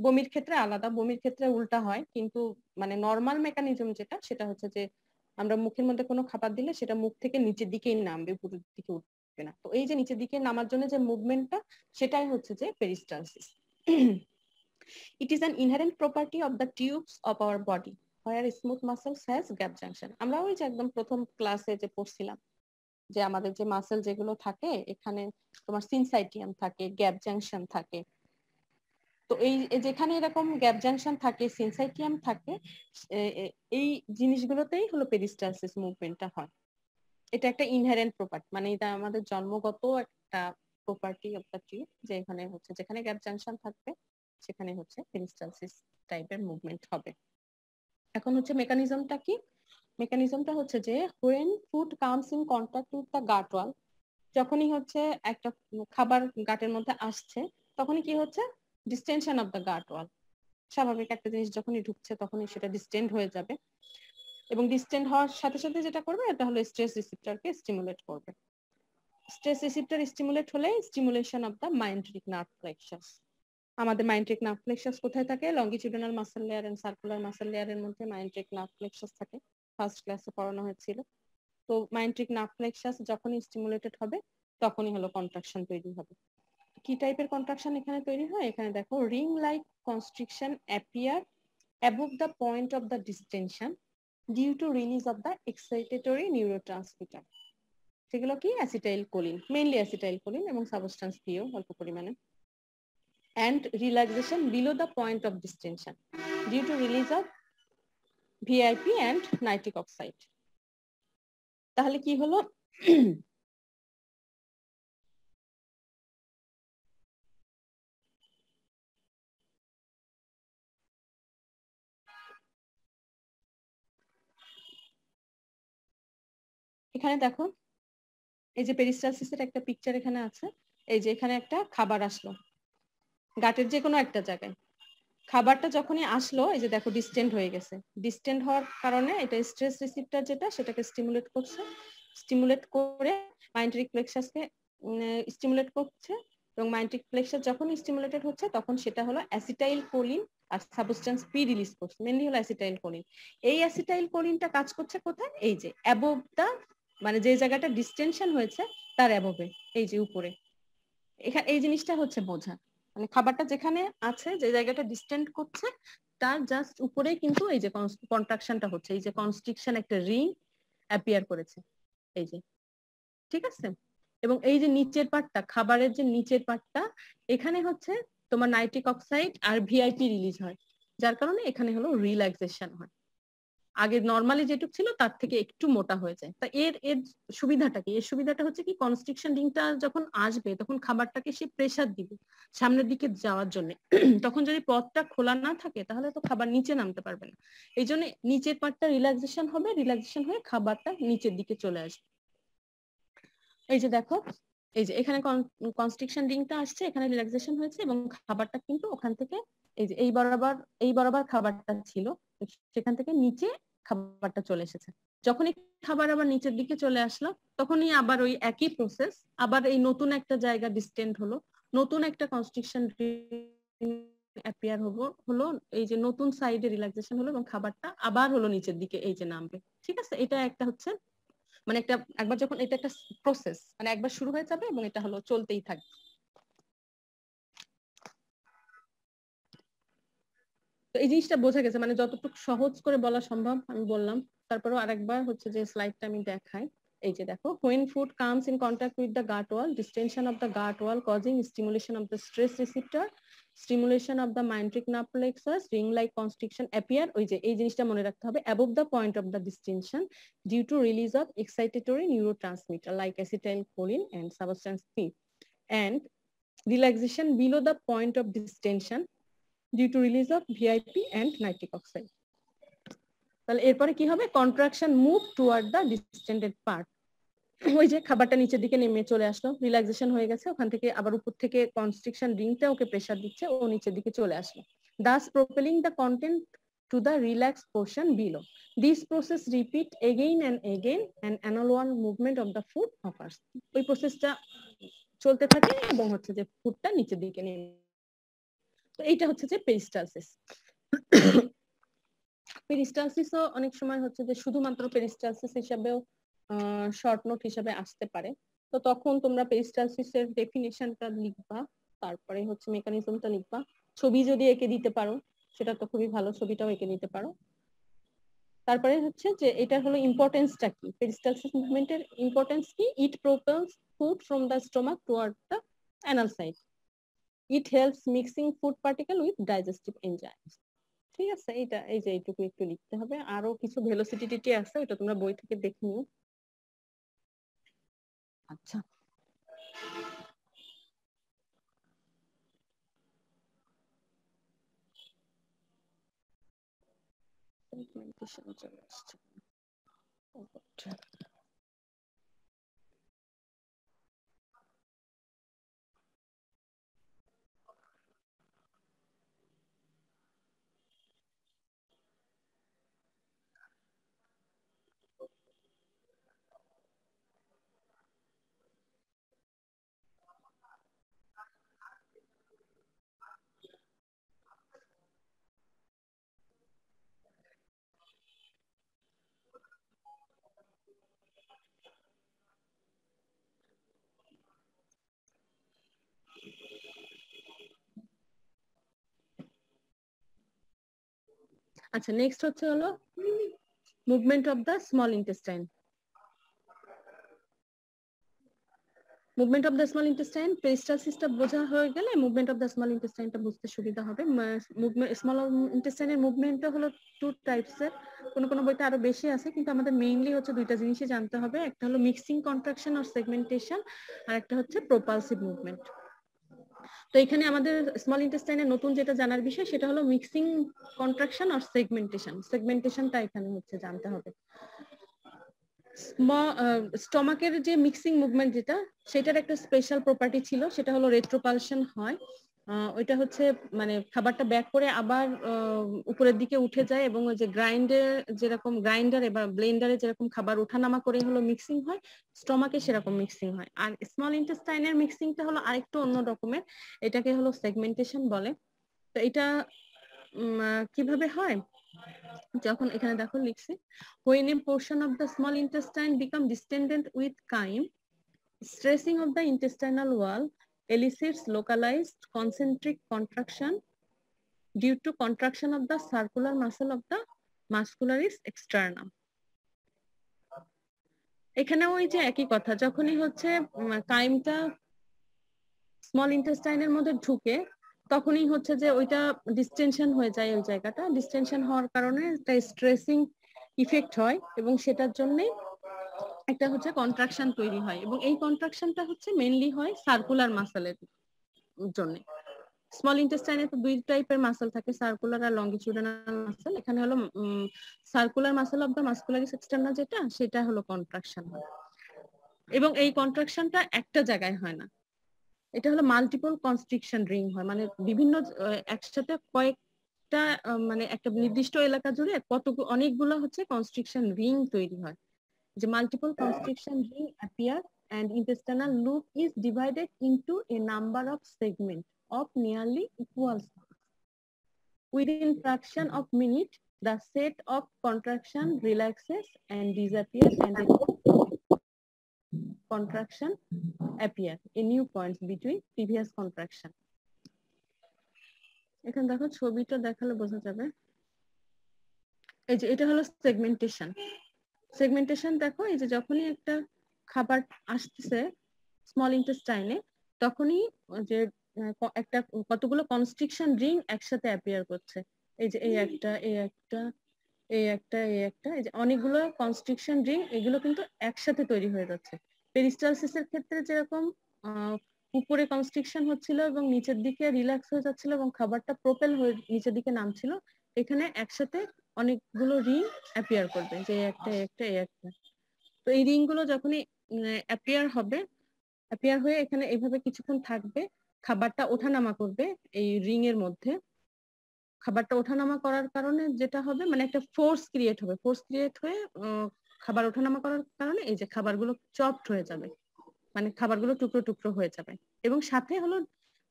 বমির ক্ষেত্রে আলাদা, বমির ক্ষেত্রে উল্টা হয়, কিন্তু মানে নর্মাল মেকানিজম যেটা, সেটা হচ্ছে যে আমরা মুখের মধ্যে কোনো খাবার দিলে সেটা মুখ থেকে নিচের দিকেই নামবে, উপরের দিকে না। তো এই যে নিচের দিকে নামার জন্য যে মুভমেন্টটা সেটাই হচ্ছে যে peristalsis it is an inherent property of the tubes of our body where smooth muscles has gap junction আমরা ওই যে একদম প্রথম ক্লাসে যে পড়ছিলাম, যে আমাদের যে মাসেল যেগুলো থাকে, এখানে তোমার সিনসাইটিয়াম থাকে গ্যাপ জাংশন থাকে। তো এই যেখানে এরকম গ্যাপ জাংশন থাকে সিনসাইটিয়াম থাকে এই জিনিসগুলোতেই হলো পেরিস্টালসিস মুভমেন্টটা হয়। এটা একটা ইনহারেন্ট প্রপার্টি মানে এটা আমাদের জন্মগত একটা প্রপার্টি অফ দ্য টিউব যে এখানে হচ্ছে, যেখানে গ্যাপ জাংশন থাকবে, সেখানে হচ্ছে পেরিস্টালসিস টাইপের মুভমেন্ট হবে। এখন হচ্ছে মেকানিজমটা কি? মেকানিজমটা হচ্ছে যে when food comes in contact with the gut wall যখনই হচ্ছে একটা খাবার গাটের মধ্যে আসছে, তখনই কি হচ্ছে? Distension of the gut wall স্বাভাবিক একটা জিনিস যখনই ঢুকছে, তখনই সেটা ডিস্টেন্ড হয়ে যাবে। এবং ডিস্টেন্ড হওয়ার সাথে সাথে যেটা করবে, এটা হলো স্ট্রেস রিসিপ্টরকে স্টিমুলেট করবে। স্ট্রেস রিসিপ্টর স্টিমুলেট হলে stimulation of the myenteric nerve plexus আমাদের মাইন্ড্রিক নার্ভ প্লেক্সাস কোথায় থাকে? Longitudinal muscle layer and circular muscle লেয়ারের মধ্যে মাইন্ড্রিক নার্ভ প্লেক্সাস থাকে। ফার্স্ট ক্লাসে পড়ানো হয়েছিল। তো মাইন্ড্রিক নার্ভ প্লেক্সাস যখনই স্টিমুলেটেড হবে, তখনই হলো কন্ট্রাকশন তৈরি হবে। কি টাইপের কন্ট্রাকশন এখানে তৈরি হয়? এখানে দেখো ring like constriction appear above the point of the distension due to release of the excitatory neurotransmitter সেগুলো কি? Acetylcholine mainly acetylcholine এবং সাবস্টান্স পিও অল্প পরিমাণে। And relaxation below the point of distension due to release of VIP and nitric oxide তাহলে কি হলো? এখানে দেখো, এই যে পেরিস্টালসিসের একটা পিকচার এখানে আছে, এই যে এখানে একটা খাবার আসলো। গাটের যে কোনো একটা জায়গায়। খাবারটা যখনই আসলো, এই যে দেখো ডিস্টেন্ট হয়ে গেছে। ডিস্টেন্ট হওয়ার কারণে এটা স্ট্রেস রিসিপ্টার যেটা, সেটাকে স্টিমুলেট করছে। স্টিমুলেট করে মাইন্ট্রিক প্লেক্সাসকে স্টিমুলেট করছে এবং মাইন্ট্রিক প্লেক্সাস যখন স্টিমুলেটেড হচ্ছে, তখন সেটা হলো অ্যাসিটাইল কোলিন আর সাবস্টেন্স পি রিলিজ করছে। মেনলি হলো অ্যাসিটাইল কোলিন এই অ্যাসিটাইল কোলিনটা কাজ করছে কোথায়? এই যে অ্যাবোভ দা মানে যে জায়গাটা ডিস্টেনশন হয়েছে, তার অ্যাবোভে এই যে উপরে। এখানে এই জিনিসটা হচ্ছে বোঝা। মানে খাবারটা যেখানে আছে, যে জায়গাটা ডিস্টেন্ট করছে, তার জাস্ট উপরেই কিন্তু এই যে কন্ট্রাকশনটা হচ্ছে, এই যে কনস্ট্রিকশন একটা রিং অ্যাপিয়ার করেছে। এই যে। ঠিক আছে? এবং এই যে নিচের পার্টটা খাবারের যে নিচের পার্টটা এখানে হচ্ছে তোমার নাইট্রিক অক্সাইড আর ভিআইপি রিলিজ হয়। যার কারণে এখানে হলো রিল্যাক্সেশন হয়। আগে নর্মালি যেটুক ছিল তার থেকে একটু মোটা হয়ে যায়। তা এর এর সুবিধাটা কি? এর সুবিধাটা হচ্ছে কি কনস্ট্রিকশন রিংটা যখন আসবে, তখন খাবারটাকে সে প্রেসার দিবে সামনের দিকে যাওয়ার জন্য। তখন যদি পথটা খোলা না থাকে, তাহলে তো খাবার নিচে নামতে পারবে না। এই জন্য নিচের পার্টটা রিল্যাক্সেশন হবে রিল্যাক্সেশন হয়ে খাবারটা নিচের দিকে চলে আসবে। এই যে দেখো, এই যে এখানে কনস্ট্রিকশন রিংটা আসছে, এখানে রিল্যাক্সেশন হয়েছে এবং খাবারটা কিন্তু ওখান থেকে, এই যে এই বরাবর এই বরাবর খাবারটা ছিল। সেখান থেকে নিচে খাবারটা চলে এসেছে। যখনই খাবার আবার নিচের দিকে চলে আসলো তখনই আবার ওই একই প্রসেস আবার এই নতুন একটা জায়গা ডিস্টেন্ট হলো, নতুন একটা কনস্ট্রিকশন অ্যাপিয়ার হব, হলো এই যে নতুন সাইডে রিল্যাক্সেশন হলো এবং খাবারটা আবার হলো নিচের দিকে এই যে নামবে। ঠিক আছে? এটা একটা হচ্ছে মানে একটা, একবার যখন এটা একটা প্রসেস মানে একবার শুরু হয়ে যাবে এবং এটা হলো চলতেই থাকবে। তো এই জিনিসটা বোঝা গেছে মানে যতটুকু সহজ করে বলা সম্ভব, আমি বললাম। তারপরও আরেকবার হচ্ছে যে স্লাইডটা আমি দেখাই। এই যে দেখো when food comes in contact with the gut wall distension of the gut wall causing stimulation of the stress receptor stimulation of the myenteric nerve plexus ring like constriction appear ওই যে এই জিনিসটা মনে রাখতে হবে above the point of the distension due to release of excitatory neurotransmitter like acetylcholine and substance P and relaxation below the point of distension due to release of VIP and nitric oxide. তাহলে এরপরে কি হবে? Contraction move toward the distended part ওই যে খাবারটা নিচের দিকে নেমে চলে আসলো রিল্যাক্সেশন হয়ে গেছে, ওখান থেকে আবার উপর থেকে কনস্ট্রিকশন রিংটা ওকে প্রেসার দিচ্ছে, ও নিচের দিকে চলে আসলো। Thus propelling the content to the relax portion below this process repeat again and again and annual one movement of the food occurs ওই প্রসেসটা চলতে থাকে এবং হচ্ছে যে ফুডটা নিচের দিকে নেমে তো এইটা হচ্ছে যে পেরিস্টালসিস পেরিস্টালসিসও অনেক সময় হচ্ছে যে শুধুমাত্র পেরিস্টালসিস হিসাবেও শর্ট নোট হিসাবে আসতে পারে। তো তখন তোমরা পেরিস্টালসিসের ডেফিনেশনটা লিখবা, তারপরে হচ্ছে মেকানিজমটা লিখবা। ছবি যদি এঁকে দিতে পারো, সেটা তো খুবই ভালো, ছবিটাও এঁকে দিতে পারো। তারপরে হচ্ছে যে এটা হলো ইম্পর্টেন্সটা কি? পেরিস্টালসিস মুভমেন্টের ইম্পর্টেন্স কি? It propels food from the stomach toward the anal side it helps mixing food particle with digestive enzymes ঠিক আছে, এইটা, এই যে এইটুকু একটু লিখতে হবে। আরও কিছু ভেলোসিটি আছে ওটা তোমরা বই থেকে দেখে নিও। আচ্ছা। চলে আসছে। আচ্ছা নেক্সট হচ্ছে হলো movement of the small intestine movement of the small intestine পেরিস্টালসিসটা বোঝা হয়ে গেলে মুভমেন্ট অফ দ্য স্মল ইন্টেস্টাইনটা বুঝতে সুবিধা হবে। স্মল ইন্টেস্টাইনের মুভমেন্টটা হলো টু টাইপসের কোনো কোনো বইতে আরও বেশি আছে, কিন্তু আমাদের মেইনলি হচ্ছে দুইটা জিনিসই জানতে হবে। একটা হলো মিক্সিং কন্ট্রাকশন আর সেগমেন্টেশন আর একটা হচ্ছে প্রোপালসিভ মুভমেন্ট তো এখানে আমাদের স্মল ইন্টেস্টাইনের নতুন যেটা জানার বিষয় সেটা হলো মিক্সিং কন্ট্রাকশন আর সেগমেন্টেশন সেগমেন্টেশনটা এখানে হচ্ছে জানতে হবে। স্টমাকের যে মিক্সিং মুভমেন্ট যেটা, সেটার একটা স্পেশাল প্রপার্টি ছিল, সেটা হলো রেট্রোপালশন হয়। ওইটা হচ্ছে মানে খাবারটা ব্যাক করে আবার উপরের দিকে উঠে যায় এবং ওই যে গ্রাইন্ডার যেরকম গ্রাইন্ডার এবার ব্লেন্ডারে যেরকম খাবার ওঠানামা করে হলো মিক্সিং হয়, স্টমাকে সেরকম মিক্সিং হয়। আর স্মল ইন্টেস্টাইনের মিক্সিংটা হলো আরেকটু অন্য রকমের, এটাকে হলো সেগমেন্টেশন বলে। তো এটা কীভাবে হয়? যখন এখানে দেখো লিখছি when a portion of the small intestine become distended with chyme stretching of the intestinal wall elicits localized concentric contraction due to contraction of the circular muscle of the muscularis externa এখানে ওই যে একই কথা, যখনই হচ্ছে কাইমটা small ইন্টেস্টাইনের মধ্যে ঢুকে তখনই হচ্ছে যে ওইটা ডিস্টেনশন হয়ে যায় ওই জায়গাটা। ডিস্টেনশন হওয়ার কারণে একটা স্ট্রেসিং ইফেক্ট হয় এবং সেটার জন্যে একটা হচ্ছে কন্ট্রাকশন তৈরি হয় এবং এই কন্ট্রাকশনটা হচ্ছে মেনলি হয় সার্কুলার মাসেলের জন্য। স্মল ইন্টেস্টাইনে তো দুই টাইপের মাসেল থাকে সার্কুলার আর লঙ্গিচুডানাল মাসেল এখানে হলো circular muscle of the muscularis external যেটা, সেটা হলো কন্ট্রাকশন এবং এই কন্ট্রাকশনটা একটা জায়গায় হয় না। এটা হলো মাল্টিপল কনস্ট্রিকশন রিং হয়। মানে বিভিন্ন একসাথে কয়েকটা মানে একটা নির্দিষ্ট এলাকা জুড়ে কত অনেকগুলো হচ্ছে কনস্ট্রিকশন রিং তৈরি হয়। যে multiple constriction ring appear and intestinal loop is divided into a number of segment of nearly equal within fraction of minute the set of contraction relaxes and disappear and contraction appear a new point between previous contraction. এখানে দেখো, ছবিটা দেখালে বোঝা যাবে। এই যে, এটা হলো সেগমেন্টেশন সেগমেন্টেশন দেখো, এই যে যখনই একটা খাবার আসতেছে স্মল ইন্টেস্টাইনে তখনই যে একটা কতগুলো কনস্ট্রিকশন রিং একসাথে অ্যাপিয়ার করছে। এই যে, এই একটা এই একটা এই একটা এই একটা, এই যে অনেকগুলো কনস্ট্রিকশন রিং এগুলো কিন্তু একসাথে তৈরি হয়ে যাচ্ছে। পেরিস্টালসিসের ক্ষেত্রে যেরকম উপরে কনস্ট্রিকশন হচ্ছিল এবং নিচের দিকে রিল্যাক্স হয়ে যাচ্ছিল এবং খাবারটা প্রোপেল হয়ে নিচের দিকে নামছিল এখানে একসাথে অনেকগুলো রিং অ্যাপিয়ার করবে যে একটা একটা এই একটা। তো এই রিংগুলো যখনই অ্যাপিয়ার হবে অ্যাপিয়ার হয়ে এখানে এইভাবে কিছুক্ষণ থাকবে খাবারটা ওঠানামা করবে এই রিং এর মধ্যে। খাবারটা ওঠানামা করার কারণে যেটা হবে মানে একটা ফোর্স ক্রিয়েট হবে। ফোর্স ক্রিয়েট হয়ে খাবার ওঠানামা করার কারণে এই যে খাবারগুলো চপড হয়ে যাবে মানে খাবারগুলো টুকরো টুকরো হয়ে যাবে। এবং সাথে হলো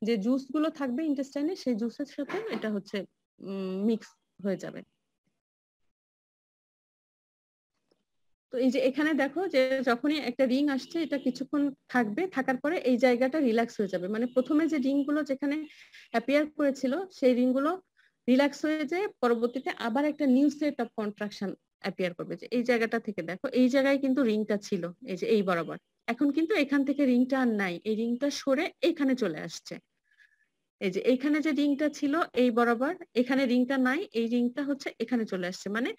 যে জুসগুলো থাকবে ইন্টেস্টাইনে সেই জুসের সাথে এটা হচ্ছে মিক্স হয়ে যাবে। তো এই যে এখানে দেখো যে যখনই একটা রিং আসছে, এটা কিছুক্ষণ থাকবে, থাকার পরে এই জায়গাটা রিল্যাক্স হয়ে যাবে। মানে প্রথমে যে রিংগুলো যেখানে অ্যাপিয়ার করেছিল, সেই রিংগুলো রিল্যাক্স হয়ে যায় পরবর্তীতে আবার একটা new set of contraction appear করবে যে, এই জায়গাটা থেকে দেখো, এই জায়গায় কিন্তু রিংটা ছিল, এই যে, এই বরাবর। এখন কিন্তু এখান থেকে রিংটা আর নাই, এই রিংটা সরে এখানে চলে আসছে। এই যে এইখানে যে রিংটা ছিল, এই বরাবর, এখানে রিংটা নাই, এই রিংটা হচ্ছে এখানে চলে আসছে। মানে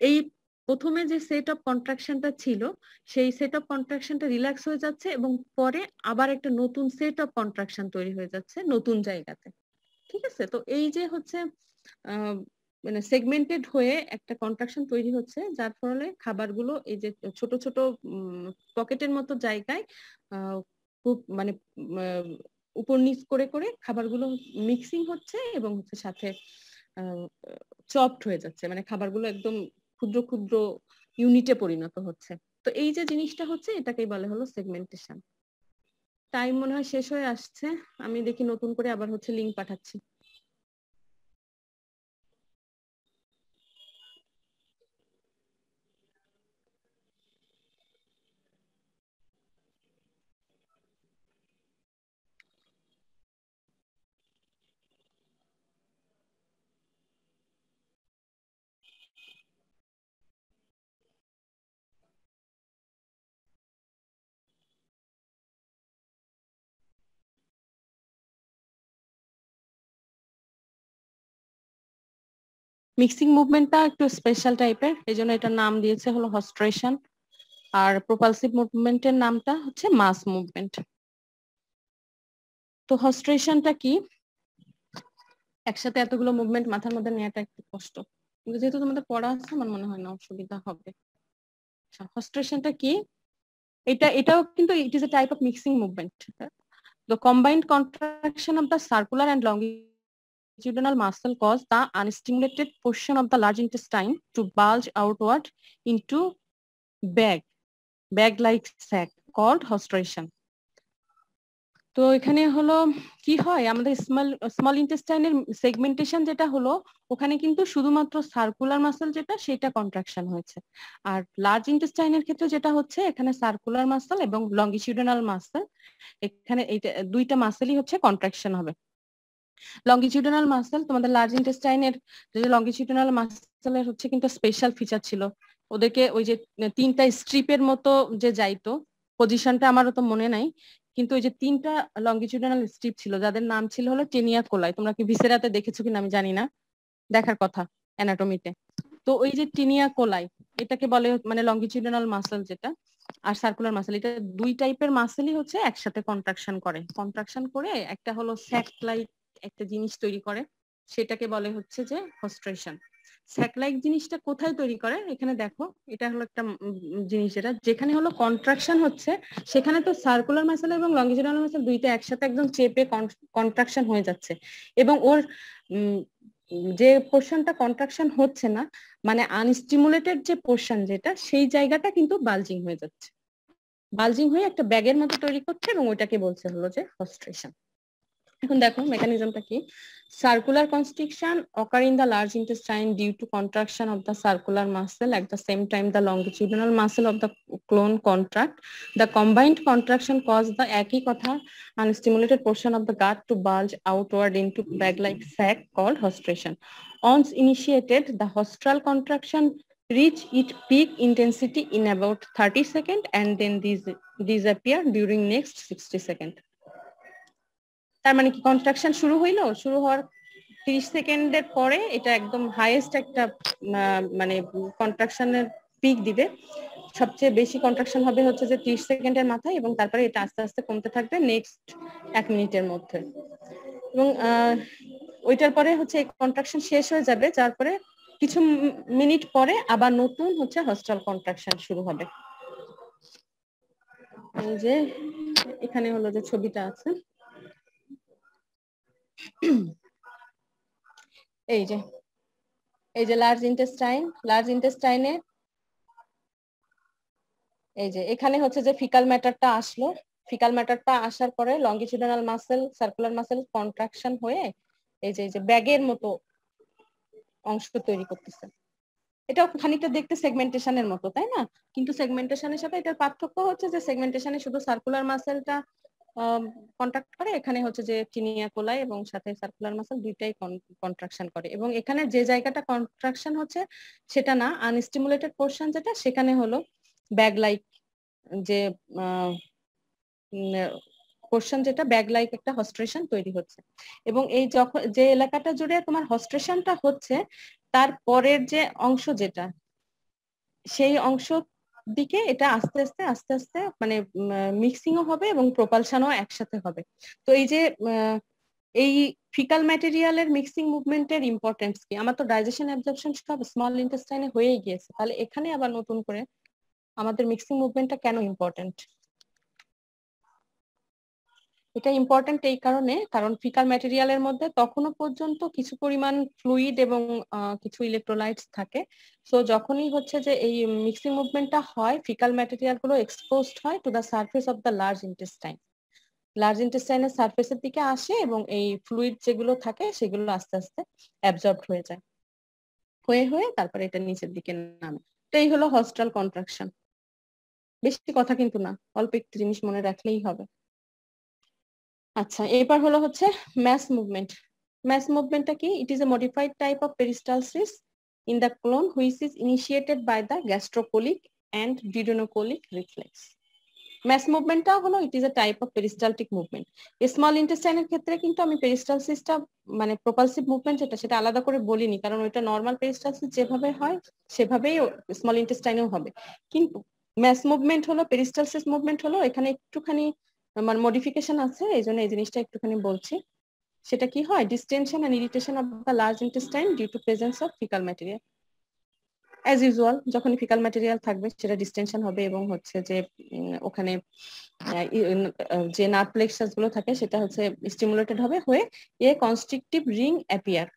এই প্রথমে যে সেট অফ কন্ট্রাকশনটা ছিল, সেই সেট অফ কন্ট্রাকশনটা রিল্যাক্স হয়ে যাচ্ছে এবং পরে আবার একটা নতুন সেট অফ কন্ট্রাকশন তৈরি হয়ে যাচ্ছে নতুন জায়গাতে। ঠিক আছে? তো এই যে হচ্ছে মানে সেগমেন্টেড হয়ে একটা কন্ট্রাকশন তৈরি হচ্ছে, যার ফলে খাবারগুলো এই যে ছোট ছোট পকেটের মতো জায়গায় খুব মানে উপর নিচ করে করে খাবারগুলো মিক্সিং হচ্ছে এবং হচ্ছে সাথে চপড হয়ে যাচ্ছে। মানে খাবারগুলো একদম ক্ষুদ্র ক্ষুদ্র ইউনিটে পরিণত হচ্ছে। তো এই যে জিনিসটা হচ্ছে, এটাকেই বলে হলো সেগমেন্টেশন টাইম মনে হয় শেষ হয়ে আসছে। আমি দেখি নতুন করে আবার হচ্ছে লিঙ্ক পাঠাচ্ছি। মিক্সিং মুভমেন্টটা একটু স্পেশাল টাইপের এই জন্য এটার নাম দিয়েছে হলো হস্ট্রেশন। আর প্রোপালসিভ মুভমেন্টের নামটা হচ্ছে মাস মুভমেন্ট তো হস্ট্রেশনটা কি? একসাথে এতগুলো মুভমেন্ট মাথার মধ্যে নেওয়াটা একটু কষ্ট। কিন্তু যেহেতু তোমাদের পড়া আছে আমার মনে হয় না অসুবিধা হবে। হস্ট্রেশনটা আচ্ছা, কি? এটা এটাও কিন্তু it is a type of mixing movement the combined contraction অফ the circular and longitudinal longitudinal muscle cause the unstimulated portion of the large intestine to bulge outward into bag, bag-like sac called hostration. তো এখানে হলো কি হয়? আমাদের small small ইন্টেস্টাইনের segmentation যেটা হলো ওখানে কিন্তু শুধুমাত্র সার্কুলার মাসেল যেটা সেটা কন্ট্রাকশন হয়েছে। আর লার্জ ইন্টেস্টাইনের ক্ষেত্রে যেটা হচ্ছে এখানে সার্কুলার মাসেল এবং লঙ্গিচিউডানাল মাসেল এখানে এইটা দুইটা মাসেলই হচ্ছে কন্ট্রাকশন হবে। লঙ্গিচিউডানাল মাসেল তোমাদের লার্জ ইন্টেস্টাইনের যে লঙ্গিচিউডানাল মাসেলের হচ্ছে কিন্তু স্পেশাল ফিচার ছিল। ওদেরকে ওই যে তিনটা স্ট্রিপের মতো যে যাইতো পজিশনটা আমারও তো মনে নাই, কিন্তু ওই যে তিনটা লঙ্গিচিউডানাল স্ট্রিপ ছিল, যাদের নাম ছিল হলো টেনিয়া কোলাই তোমরা কি ভিসেরাতে দেখেছ কিনা আমি জানি না, দেখার কথা অ্যানাটমিতে তো। ওই যে টিনিয়া কোলাই এটাকে বলে মানে লঙ্গিচিউডানাল মাসেল যেটা, আর সার্কুলার মাসেল এটা দুই টাইপের মাসেলই হচ্ছে একসাথে কন্ট্রাকশন করে। কন্ট্রাকশন করে একটা হলো স্যাক লাইক একটা জিনিস তৈরি করে, সেটাকে বলে হচ্ছে যে হস্ট্রেশন স্যাকলাইক জিনিসটা কোথায় তৈরি করে? এখানে দেখো, এটা হলো একটা জিনিস যেটা, যেখানে হলো কন্ট্রাকশন হচ্ছে, সেখানে তো সার্কুলার মাসেল এবং লঙ্গিজুনাল মাসেল দুইটা একসাথে একদম চেপে কন্ট্রাকশন হয়ে যাচ্ছে। এবং ওর যে পোর্শনটা কন্ট্রাকশন হচ্ছে না মানে আনস্টিমুলেটেড যে পোর্শন যেটা, সেই জায়গাটা কিন্তু বালজিং হয়ে যাচ্ছে। বালজিং হয়ে একটা ব্যাগের মতো তৈরি করছে এবং ওইটাকে বলছে হলো যে হস্ট্রেশন এখন দেখো মেকানিজমটা কি circular constriction occur in the large intestine due to contraction of the circular muscle at the same time the longitudinal muscle of the clone contract the combined contraction cause the একই কথা unstimulated portion of the gut to bulge outward into bag like sac called hostration once initiated the hostral contraction reach its peak intensity in about 30 seconds and then these disappear during next 60 seconds তার মানে কি construction শুরু হইল? শুরু হওয়ার তিরিশ সেকেন্ডের পরে এটা একদম হাইয়েস্ট একটা মানে কন্ট্রাকশনের পিক দিবে। সবচেয়ে বেশি কন্ট্রাকশন হবে হচ্ছে যে ত্রিশ সেকেন্ডের মাথায় এবং তারপরে এটা আস্তে আস্তে কমতে থাকবে নেক্সট এক মিনিটের মধ্যে। এবং ওইটার পরে হচ্ছে কন্ট্রাকশন শেষ হয়ে যাবে, যার পরে কিছু মিনিট পরে আবার নতুন হচ্ছে হস্টাল কন্ট্রাকশন শুরু হবে। যে, এখানে হলো যে ছবিটা আছে। এই যে এই যে লার্জ ইন্টেস্টাইন লার্জ ইন্টেস্টাইনে এই যে, এখানে হচ্ছে যে ফিকাল ম্যাটারটা আসলো। ফিকাল ম্যাটারটা আসার পরে longitudinal muscle circular muscle contraction হয়ে এই যে এই যে ব্যাগের মতো অংশ তৈরি করতেছে। এটা খানিকটা দেখতে সেগমেন্টেশনের মতো, তাই না? কিন্তু সেগমেন্টেশনের সাথে এটার পার্থক্য হচ্ছে যে সেগমেন্টেশনে শুধু সার্কুলার মাসেলটা কন্ট্রাক্ট করে। এখানে হচ্ছে যে চিনিয়া কোলাই এবং সাথে সার্কুলার মাসেল দুইটাই কন্ট্রাকশন করে। এবং এখানে যে জায়গাটা কন্ট্রাকশন হচ্ছে, সেটা না আনস্টিমুলেটেড পোর্শন যেটা, সেখানে হলো ব্যাগ লাইক যে পোর্শন যেটা ব্যাগ লাইক একটা হস্ট্রেশন তৈরি হচ্ছে। এবং এই যখন, যে এলাকাটা জুড়ে তোমার হস্ট্রেশনটা হচ্ছে, তার পরের যে অংশ যেটা, সেই অংশ দিকে এটা আস্তে আস্তে আস্তে আস্তে মানে মিক্সিংও হবে এবং প্রপালশনও একসাথে হবে। তো এই যে এই ফিকাল ম্যাটেরিয়ালের মিক্সিং মুভমেন্টের ইম্পর্টেন্স কি? আমার তো ডাইজেশন অ্যাবজর্পশন সব স্মল ইন্টেস্টাইনে হয়েই গিয়েছে। তাহলে এখানে আবার নতুন করে আমাদের মিক্সিং মুভমেন্টটা কেন ইম্পর্টেন্ট এটা ইম্পর্টেন্ট এই কারণে, কারণ ফিকাল ম্যাটেরিয়ালের মধ্যে তখনও পর্যন্ত কিছু পরিমাণ ফ্লুইড এবং কিছু ইলেকট্রোলাইটস থাকে। সো যখনই হচ্ছে যে এই মিক্সিং মুভমেন্টটা হয় ফিকাল ম্যাটেরিয়ালগুলো এক্সপোজড হয় to the surface of the large intestine large ইন্টেস্টাইনের সার্ফেসের দিকে আসে এবং এই ফ্লুইড যেগুলো থাকে, সেগুলো আস্তে আস্তে অ্যাবজর্ব হয়ে যায়। হয়ে হয়ে তারপরে এটা নিচের দিকে নামে। তো এই হলো হস্টাল কন্ট্রাকশন বেশি কথা কিন্তু না, অল্প একটু জিনিস মনে রাখলেই হবে। আচ্ছা এবার হলো হচ্ছে ম্যাস মুভমেন্ট ম্যাস মুভমেন্টটা কি? It is a modified type of peristalsis in the colon which is initiated by the gastrocolic and duodenocolic reflex mass মুভমেন্টটাও হলো it is a type of peristaltic movement small ইন্টেস্টাইনের ক্ষেত্রে কিন্তু আমি পেরিস্টালসিসটা মানে propulsive movement যেটা, সেটা আলাদা করে বলিনি, কারণ ওইটা নর্মাল পেরিস্টালসিস যেভাবে হয়, সেভাবেই স্মল ইন্টেস্টাইনেও হবে। কিন্তু ম্যাস মুভমেন্ট হলো পেরিস্টালসিস মুভমেন্ট হলো, এখানে একটুখানি আমার মডিফিকেশন আছে এই জন্য এই জিনিসটা একটুখানি বলছি। সেটা কি হয়? Distension and irritation of the large intestine due to presence of faecal material as usual যখন ফিকাল ম্যাটেরিয়াল থাকবে, সেটা ডিস্টেনশন হবে এবং হচ্ছে যে ওখানে যে নার্ভগুলো থাকে, সেটা হচ্ছে স্টিমুলেটেড হবে হয়ে এ কনস্ট্রিকটিভ রিং অ্যাপিয়ার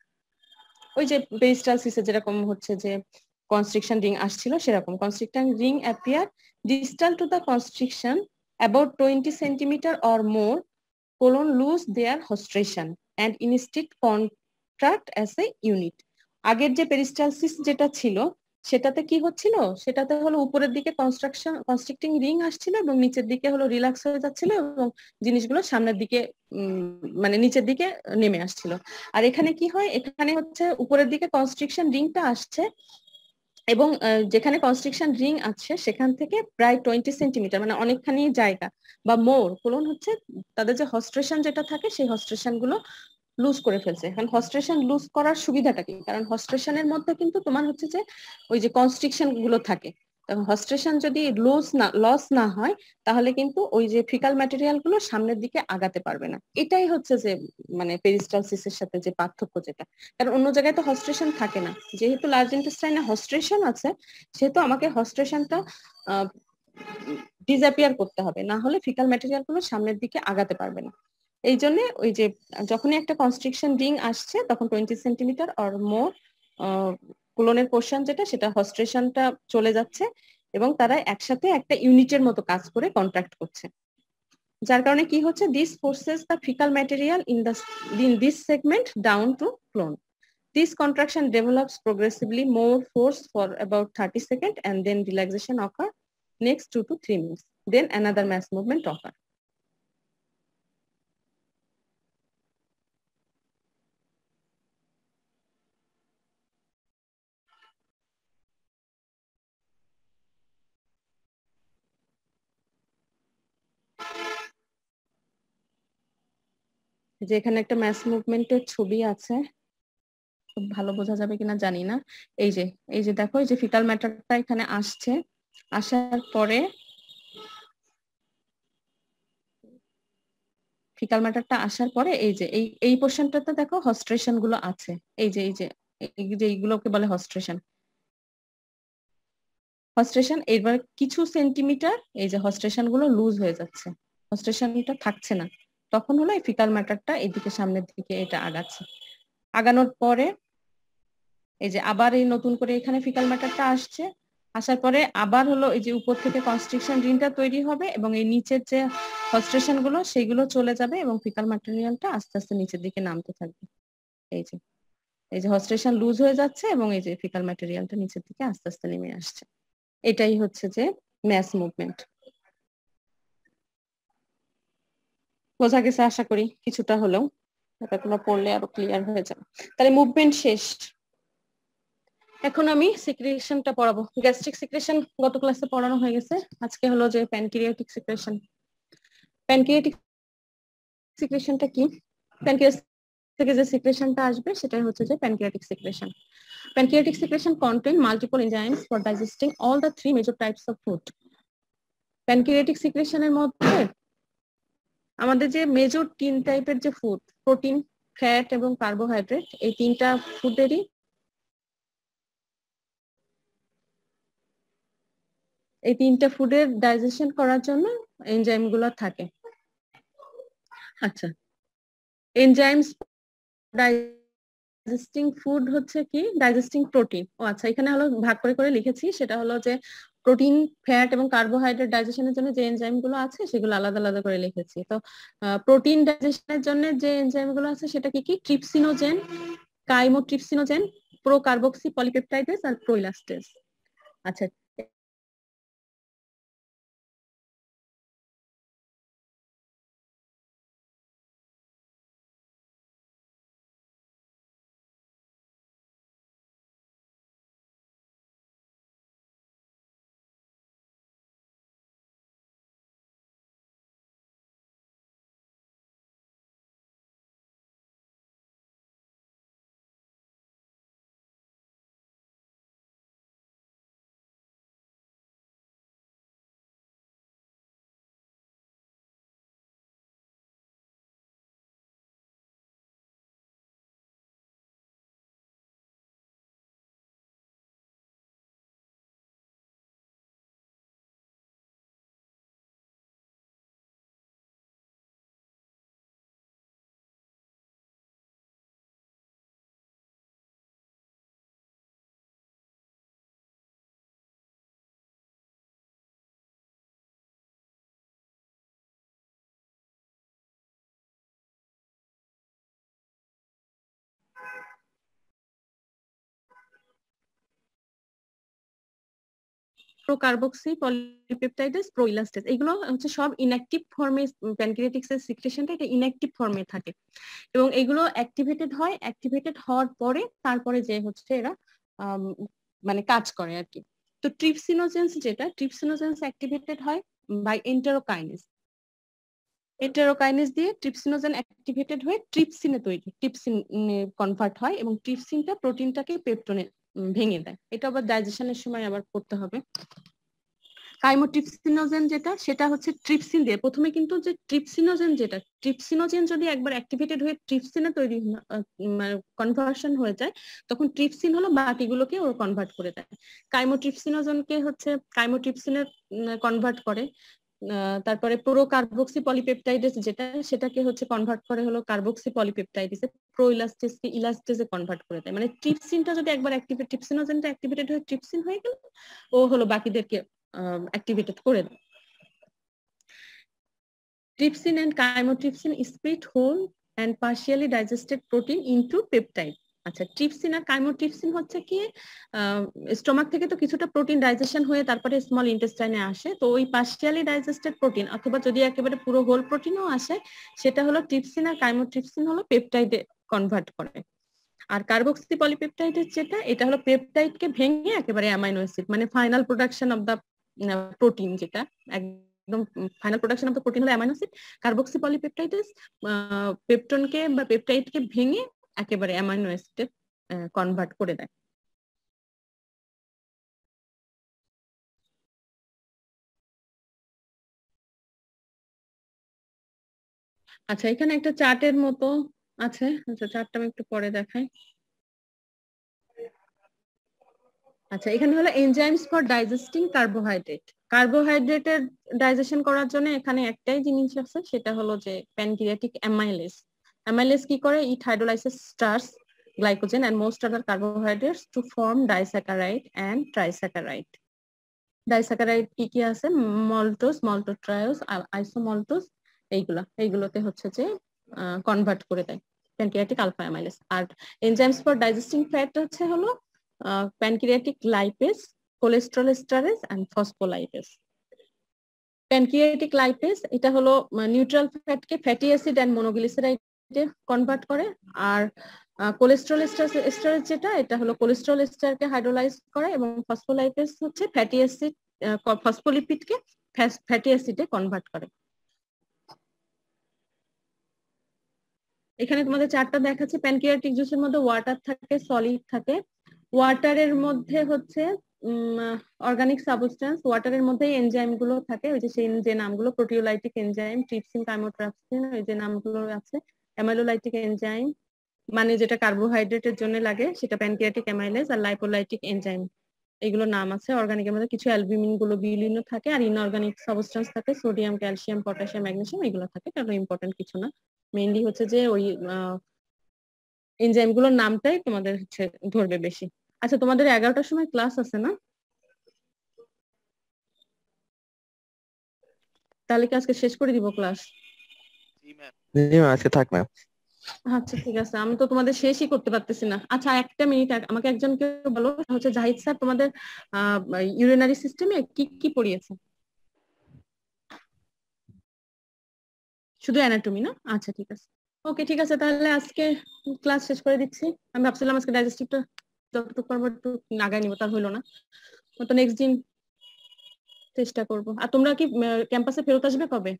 ওই যে পেরিস্টালসিসে যেরকম হচ্ছে যে কনস্ট্রিকশন রিং আসছিল, সেরকম। Constriction ring appear distal to the constriction about 20 centimeter or more, colon lose their hostration and instead contract as a unit. আগের যে পেরিস্টালসিস যেটা ছিল সেটাতে কি হচ্ছিল? সেটাতে হলো উপরের দিকে কনস্ট্রাকশন কনস্ট্রাক্টিং রিং আসছিল এবং নিচের দিকে হলো রিল্যাক্স হয়ে যাচ্ছিল এবং জিনিসগুলো সামনের দিকে মানে নিচের দিকে নেমে আসছিল। আর এখানে কি হয়? এখানে হচ্ছে উপরের দিকে কনস্ট্রিকশন রিংটা আসছে এবং যেখানে কনস্ট্রিকশন রিং আছে, সেখান থেকে প্রায় টোয়েন্টি সেন্টিমিটার মানে অনেকখানি জায়গা বা মোর কোলন হচ্ছে তাদের যে হস্ট্রেশন যেটা থাকে, সেই হস্ট্রেশনগুলো লুজ করে ফেলছে। এখন হস্ট্রেশন লুজ করার সুবিধাটা কি? কারণ হস্ট্রেশনের মধ্যে কিন্তু তোমার হচ্ছে যে, ওই যে কনস্ট্রিকশনগুলো থাকে। হস্ট্রেশন যদি লস না লস না হয়, তাহলে কিন্তু ওই যে ফিকাল ম্যাটেরিয়ালগুলো সামনের দিকে আগাতে পারবে না। এটাই হচ্ছে যে মানে পেরিস্টালসিসের সাথে যে পার্থক্য যেটা। কারণ অন্য জায়গায় তো হস্ট্রেশন থাকে না। যেহেতু লার্জ ইন্টেস্টাইনে হস্ট্রেশন আছে, সেহেতু আমাকে হস্ট্রেশনটা ডিসঅ্যাপিয়ার করতে হবে। না হলে ফিকাল ম্যাটেরিয়ালগুলো সামনের দিকে আগাতে পারবে না। এই জন্য ওই যে, যখনই একটা কনস্ট্রিকশন রিং আসছে, তখন টোয়েন্টি সেন্টিমিটার অর মোর কুলনের পোর্শন যেটা, সেটা হস্ট্রেশনটা চলে যাচ্ছে এবং তারা একসাথে একটা ইউনিটের মতো কাজ করে কন্ট্রাক্ট করছে। যার কারণে কি হচ্ছে this forces the fecal material in the in this segment down to colon this contraction develops progressively more force for about thirty second and then relaxation after next two to three minutes then another mass movement after যে এখানে একটা mass মুভমেন্টের ছবি আছে। খুব ভালো বোঝা যাবে কিনা জানি না। এই যে এই যে দেখো, এই যে ফিটাল ম্যাটারটা এখানে আসছে। আসার পরে ফিকাল ম্যাটারটা আসার পরে এই যে, এই এই পোর্শনটাতে দেখো হস্ট্রেশনগুলো আছে। এই যে এই যে যে এইগুলোকে বলে হস্ট্রেশন হস্ট্রেশন এবার কিছু সেন্টিমিটার এই যে হস্ট্রেশনগুলো লুজ হয়ে যাচ্ছে। হস্ট্রেশনটা থাকছে না। তখন হলো এই ফিকাল ম্যাটারটা এদিকে সামনের দিকে এটা আগাচ্ছে। আগানোর পরে এই যে আবার এই নতুন করে এখানে ফিকাল ম্যাটারটা আসছে, আসার পরে আবার হলো এই যে উপর থেকে কনস্ট্রিকশন রিনটা তৈরি হবে এবং এই নিচের যে হস্ট্রেশনগুলো সেগুলো চলে যাবে এবং ফিকাল ম্যাটেরিয়ালটা আস্তে আস্তে নিচের দিকে নামতে থাকবে। এই যে এই যে হস্ট্রেশন লুজ হয়ে যাচ্ছে এবং এই যে ফিকাল ম্যাটেরিয়ালটা নিচের দিকে আস্তে আস্তে নেমে আসছে। এটাই হচ্ছে যে ম্যাস মুভমেন্ট বোঝা গেছে আশা করি কিছুটা হলেও তোমরা পড়লে আরও ক্লিয়ার হয়ে যাবে। তাহলে মুভমেন্ট শেষ। এখন আমি সিক্রেশনটা পড়াবো। গ্যাস্ট্রিক সিক্রেশন গত ক্লাসে পড়ানো হয়ে গেছে। আজকে হলো যে প্যানক্রিয়াটিক সিক্রেশন প্যানক্রিয়াটিক সিক্রেশনটা কি? প্যানক্রিয়াস থেকে যে সিক্রেশনটা আসবে, সেটাই হচ্ছে যে pancreatic secretion pancreatic secretion contain multiple enzymes for digesting all the three major types of food pancreatic সিক্রেশনের মধ্যে আমাদের যে মেজর তিন টাইপের যে ফুড প্রোটিন ফ্যাট এবং কার্বোহাইড্রেট এই তিনটা ফুডেরই এই তিনটা ফুডের ডাইজেশন করার জন্য এনজাইমগুলো থাকে। আচ্ছা এনজাইমস ডাইজেস্টিং ফুড হচ্ছে কি? ডাইজেস্টিং প্রোটিন ও আচ্ছা এখানে হলো ভাগ করে করে লিখেছি, সেটা হলো যে প্রোটিন, ফ্যাট এবং কার্বোহাইড্রেট ডাইজেশনের জন্য যে এনজাইমগুলো আছে সেগুলো আলাদা আলাদা করে লিখেছি। তো প্রোটিন ডাইজেশনের জন্য যে এনজাইমগুলো আছে সেটা কি কি? ট্রিপসিনোজেন, কাইমোট্রিপসিনোজেন প্রোকার্বক্সি পলিপেপটাইডেস আর প্রোইলাস্টেস। আচ্ছা প্রোকার্বক্সি পলিপেপটাইডেস প্রোইলাস্টেস এগুলো হচ্ছে সব ইনঅ্যাক্টিভ ফর্মে প্যানক্রিয়াটিক্স এর সিক্রেশনটা এটা ইনঅ্যাক্টিভ ফর্মে থাকে। এবং এগুলো অ্যাক্টিভেটেড হয় অ্যাক্টিভেটেড হওয়ার পরে তারপরে যে হচ্ছে এরা মানে কাজ করে আর কি। তো ট্রিপসিনোজেন্স যেটা ট্রিপসিনোজেন্স অ্যাক্টিভেটেড হয় বাই এন্টারোকাইনেস এন্টেরোকাইনেজ দিয়ে ট্রিপসিনোজেন অ্যাক্টিভেটেড হয়ে ট্রিপসিনে তৈরি ট্রিপসিন কনভার্ট হয় এবং ট্রিপসিনটা প্রোটিনটাকে পেপটনে ভেঙে দেয়। এটা আবার ডাইজেশনের সময় আবার করতে হবে। কাইমোট্রিপসিনোজেন যেটা, সেটা হচ্ছে ট্রিপসিন দিয়ে। প্রথমে কিন্তু যে ট্রিপসিনোজেন যেটা ট্রিপসিনোজেন যদি একবার অ্যাক্টিভেটেড হয়ে ট্রিপসিনে তৈরি কনভার্সন হয়ে যায়, তখন ট্রিপসিন হলো বাকিগুলোকে ওর কনভার্ট করে দেয়। কাইমোট্রিপসিনোজেনকে হচ্ছে কাইমোট্রিপসিনে কনভার্ট করে। তারপরে প্রো কার্বক্সি পলিপেপটাইডেস যেটা, সেটাকে হচ্ছে কনভার্ট করে হলো কার্বক্সি পলিপেপটাইডিসে প্রো ইলাস্টেসকে ইলাস্টেসে কনভার্ট করে দেয়। মানে ট্রিপসিনটা যদি একবার অ্যাক্টিভেট ট্রিপসিনোজেনটা অ্যাক্টিভেটেড হয়ে ট্রিপসিন হয়ে গেল, ও হলো বাকিদেরকে অ্যাক্টিভেটেড করে দেয়। trypsin and chymotrypsin split whole and partially digested protein into peptide আচ্ছা ট্রিপসিন আর কাইমোট্রিপসিন হচ্ছে কি স্টোমাক থেকে তো কিছুটা প্রোটিন ডাইজেশন হয়ে তারপরে স্মল ইন্টেস্টাইনে আসে। তো ওই পার্শিয়ালি ডাইজেস্টেড প্রোটিন অথবা যদি একেবারে পুরো হোল প্রোটিনও আসে, সেটা হলো ট্রিপসিন আর কাইমোট্রিপসিন হলো পেপটাইডে কনভার্ট করে। আর কার্বক্সি পলিপেপটাইডের যেটা, এটা হলো পেপটাইডকে ভেঙে একেবারে অ্যামাইনো অ্যাসিড মানে final production of the protein যেটা, একদম final production of the protein হলো অ্যামাইনো অ্যাসিড কার্বক্সি পলিপেপটাইডেস পেপটনকে বা পেপটাইডকে ভেঙে একেবারে অ্যামাইনো অ্যাসিডে কনভার্ট করে দেয়। আচ্ছা এখানে একটা চার্টের মতো আছে। আচ্ছা চার্টটা আমি একটু পরে দেখাই। আচ্ছা এখানে হলো এনজাইমস ফর ডাইজেস্টিং কার্বোহাইড্রেট কার্বোহাইড্রেটের ডাইজেশন করার জন্য এখানে একটাই জিনিস আছে, সেটা হলো যে প্যানক্রিয়াটিক অ্যামাইলেস অ্যামাইলেস কি করে? It hydrolysis starches glycogen and most other carbohydrates to form disaccharide and trisaccharide. Disaccharide কি কি আছে? মল্টোস মল্টোট্রায়োস আইসোমল্টোস এইগুলা। এইগুলোতে হচ্ছে যে কনভার্ট করে দেয়। প্যানক্রিয়াটিক আলফা অ্যামাইলেস আর এনজাইমস ফর ডাইজেস্টিং ফ্যাট হচ্ছে হলো pancreatic lipase cholesterol esterase and phospholipase pancreatic lipase এটা হলো নিউট্রাল ফ্যাটকে ফ্যাটি অ্যাসিড এন্ড মনোগ্লিসারাইডে কনভার্ট করে, আর কোলেস্ট্রল স্টারেস যেটা, এটা হলো কোলেস্ট্রল স্টারকে হাইড্রোলাইজ করে এবং ফসফোলাইপেস হচ্ছে ফ্যাটি অ্যাসিড ফসফোলিপিডকে ফ্যাটি অ্যাসিডে কনভার্ট করে। এখানে তোমাদের চারটা দেখাচ্ছে প্যানক্রিয়াটিক জুসের মধ্যে ওয়াটার থাকে সলিড থাকে। ওয়াটারের মধ্যে হচ্ছে অর্গানিক সাবস্টেন্স ওয়াটারের মধ্যে এনজাইমগুলো থাকে, ওই যে সেই যে নামগুলো প্রোটিওলাইটিক এনজাইম ট্রিপসিন কাইমোট্রাপসিন ওই যে নামগুলো আছে। অ্যামাইলোলাইটিক এনজাইম মানে যেটা কার্বোহাইড্রেটের জন্য লাগে, সেটা প্যানক্রিয়াটিক অ্যামাইলেজ আর লাইপোলাইটিক এনজাইম এগুলো নাম আছে অর্গানিকের মধ্যে। কিছু অ্যালবিউমিনগুলো বিলীন থাকে আর ইনঅর্গানিক সাবস্টেন্স থাকে। সোডিয়াম ক্যালসিয়াম পটাশিয়াম ম্যাগনেসিয়াম এগুলো থাকে কারণ ইম্পর্টেন্ট কিছু না। মেইনলি হচ্ছে যে ওই এনজাইমগুলোর নামটাই তোমাদের হচ্ছে ধরবে বেশি। আচ্ছা তোমাদের এগারোটার সময় ক্লাস আছে না? তাহলে কি আজকে শেষ করে দিব ক্লাস আজকে থাক, ম্যাম। আচ্ছা ঠিক আছে। আমি তো তোমাদের শেষই করতে পারতেছি না। আচ্ছা একটা মিনিট আমাকে একজনকে বলো হচ্ছে জাহিদ স্যার, তোমাদের ইউরিনারি সিস্টেমে কি কি পড়িয়েছে? শুধু অ্যানাটমি না? আচ্ছা ঠিক আছে। ওকে, ঠিক আছে, তাহলে আজকে ক্লাস শেষ করে দিচ্ছি। আমি ভাবছিলাম আজকে ডাইজেস্টিভটা যতটুকু পারব একটু নাগায় নিবো, তার হইল না। তো নেক্সট দিন চেষ্টা করব। আর তোমরা কি ক্যাম্পাসে ফেরত আসবে কবে?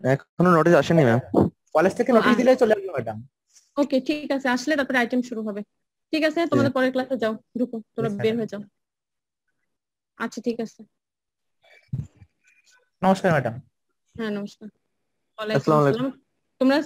এখনও নোটিস আসেনি ম্যাম কলেজ থেকে নোটিশ দিলে চলে আসবে ম্যাডাম ওকে ঠিক আছে। আসলে তারপরে আইটেম শুরু হবে। ঠিক আছে? তোমাদের পরের ক্লাসে যাও। ঢুকো। তোমরা বের হয়ে যাও। আচ্ছা ঠিক আছে। নমস্কার ম্যাডাম হ্যাঁ নমস্কার। ওয়ালাইকুম আসসালাম। তোমরা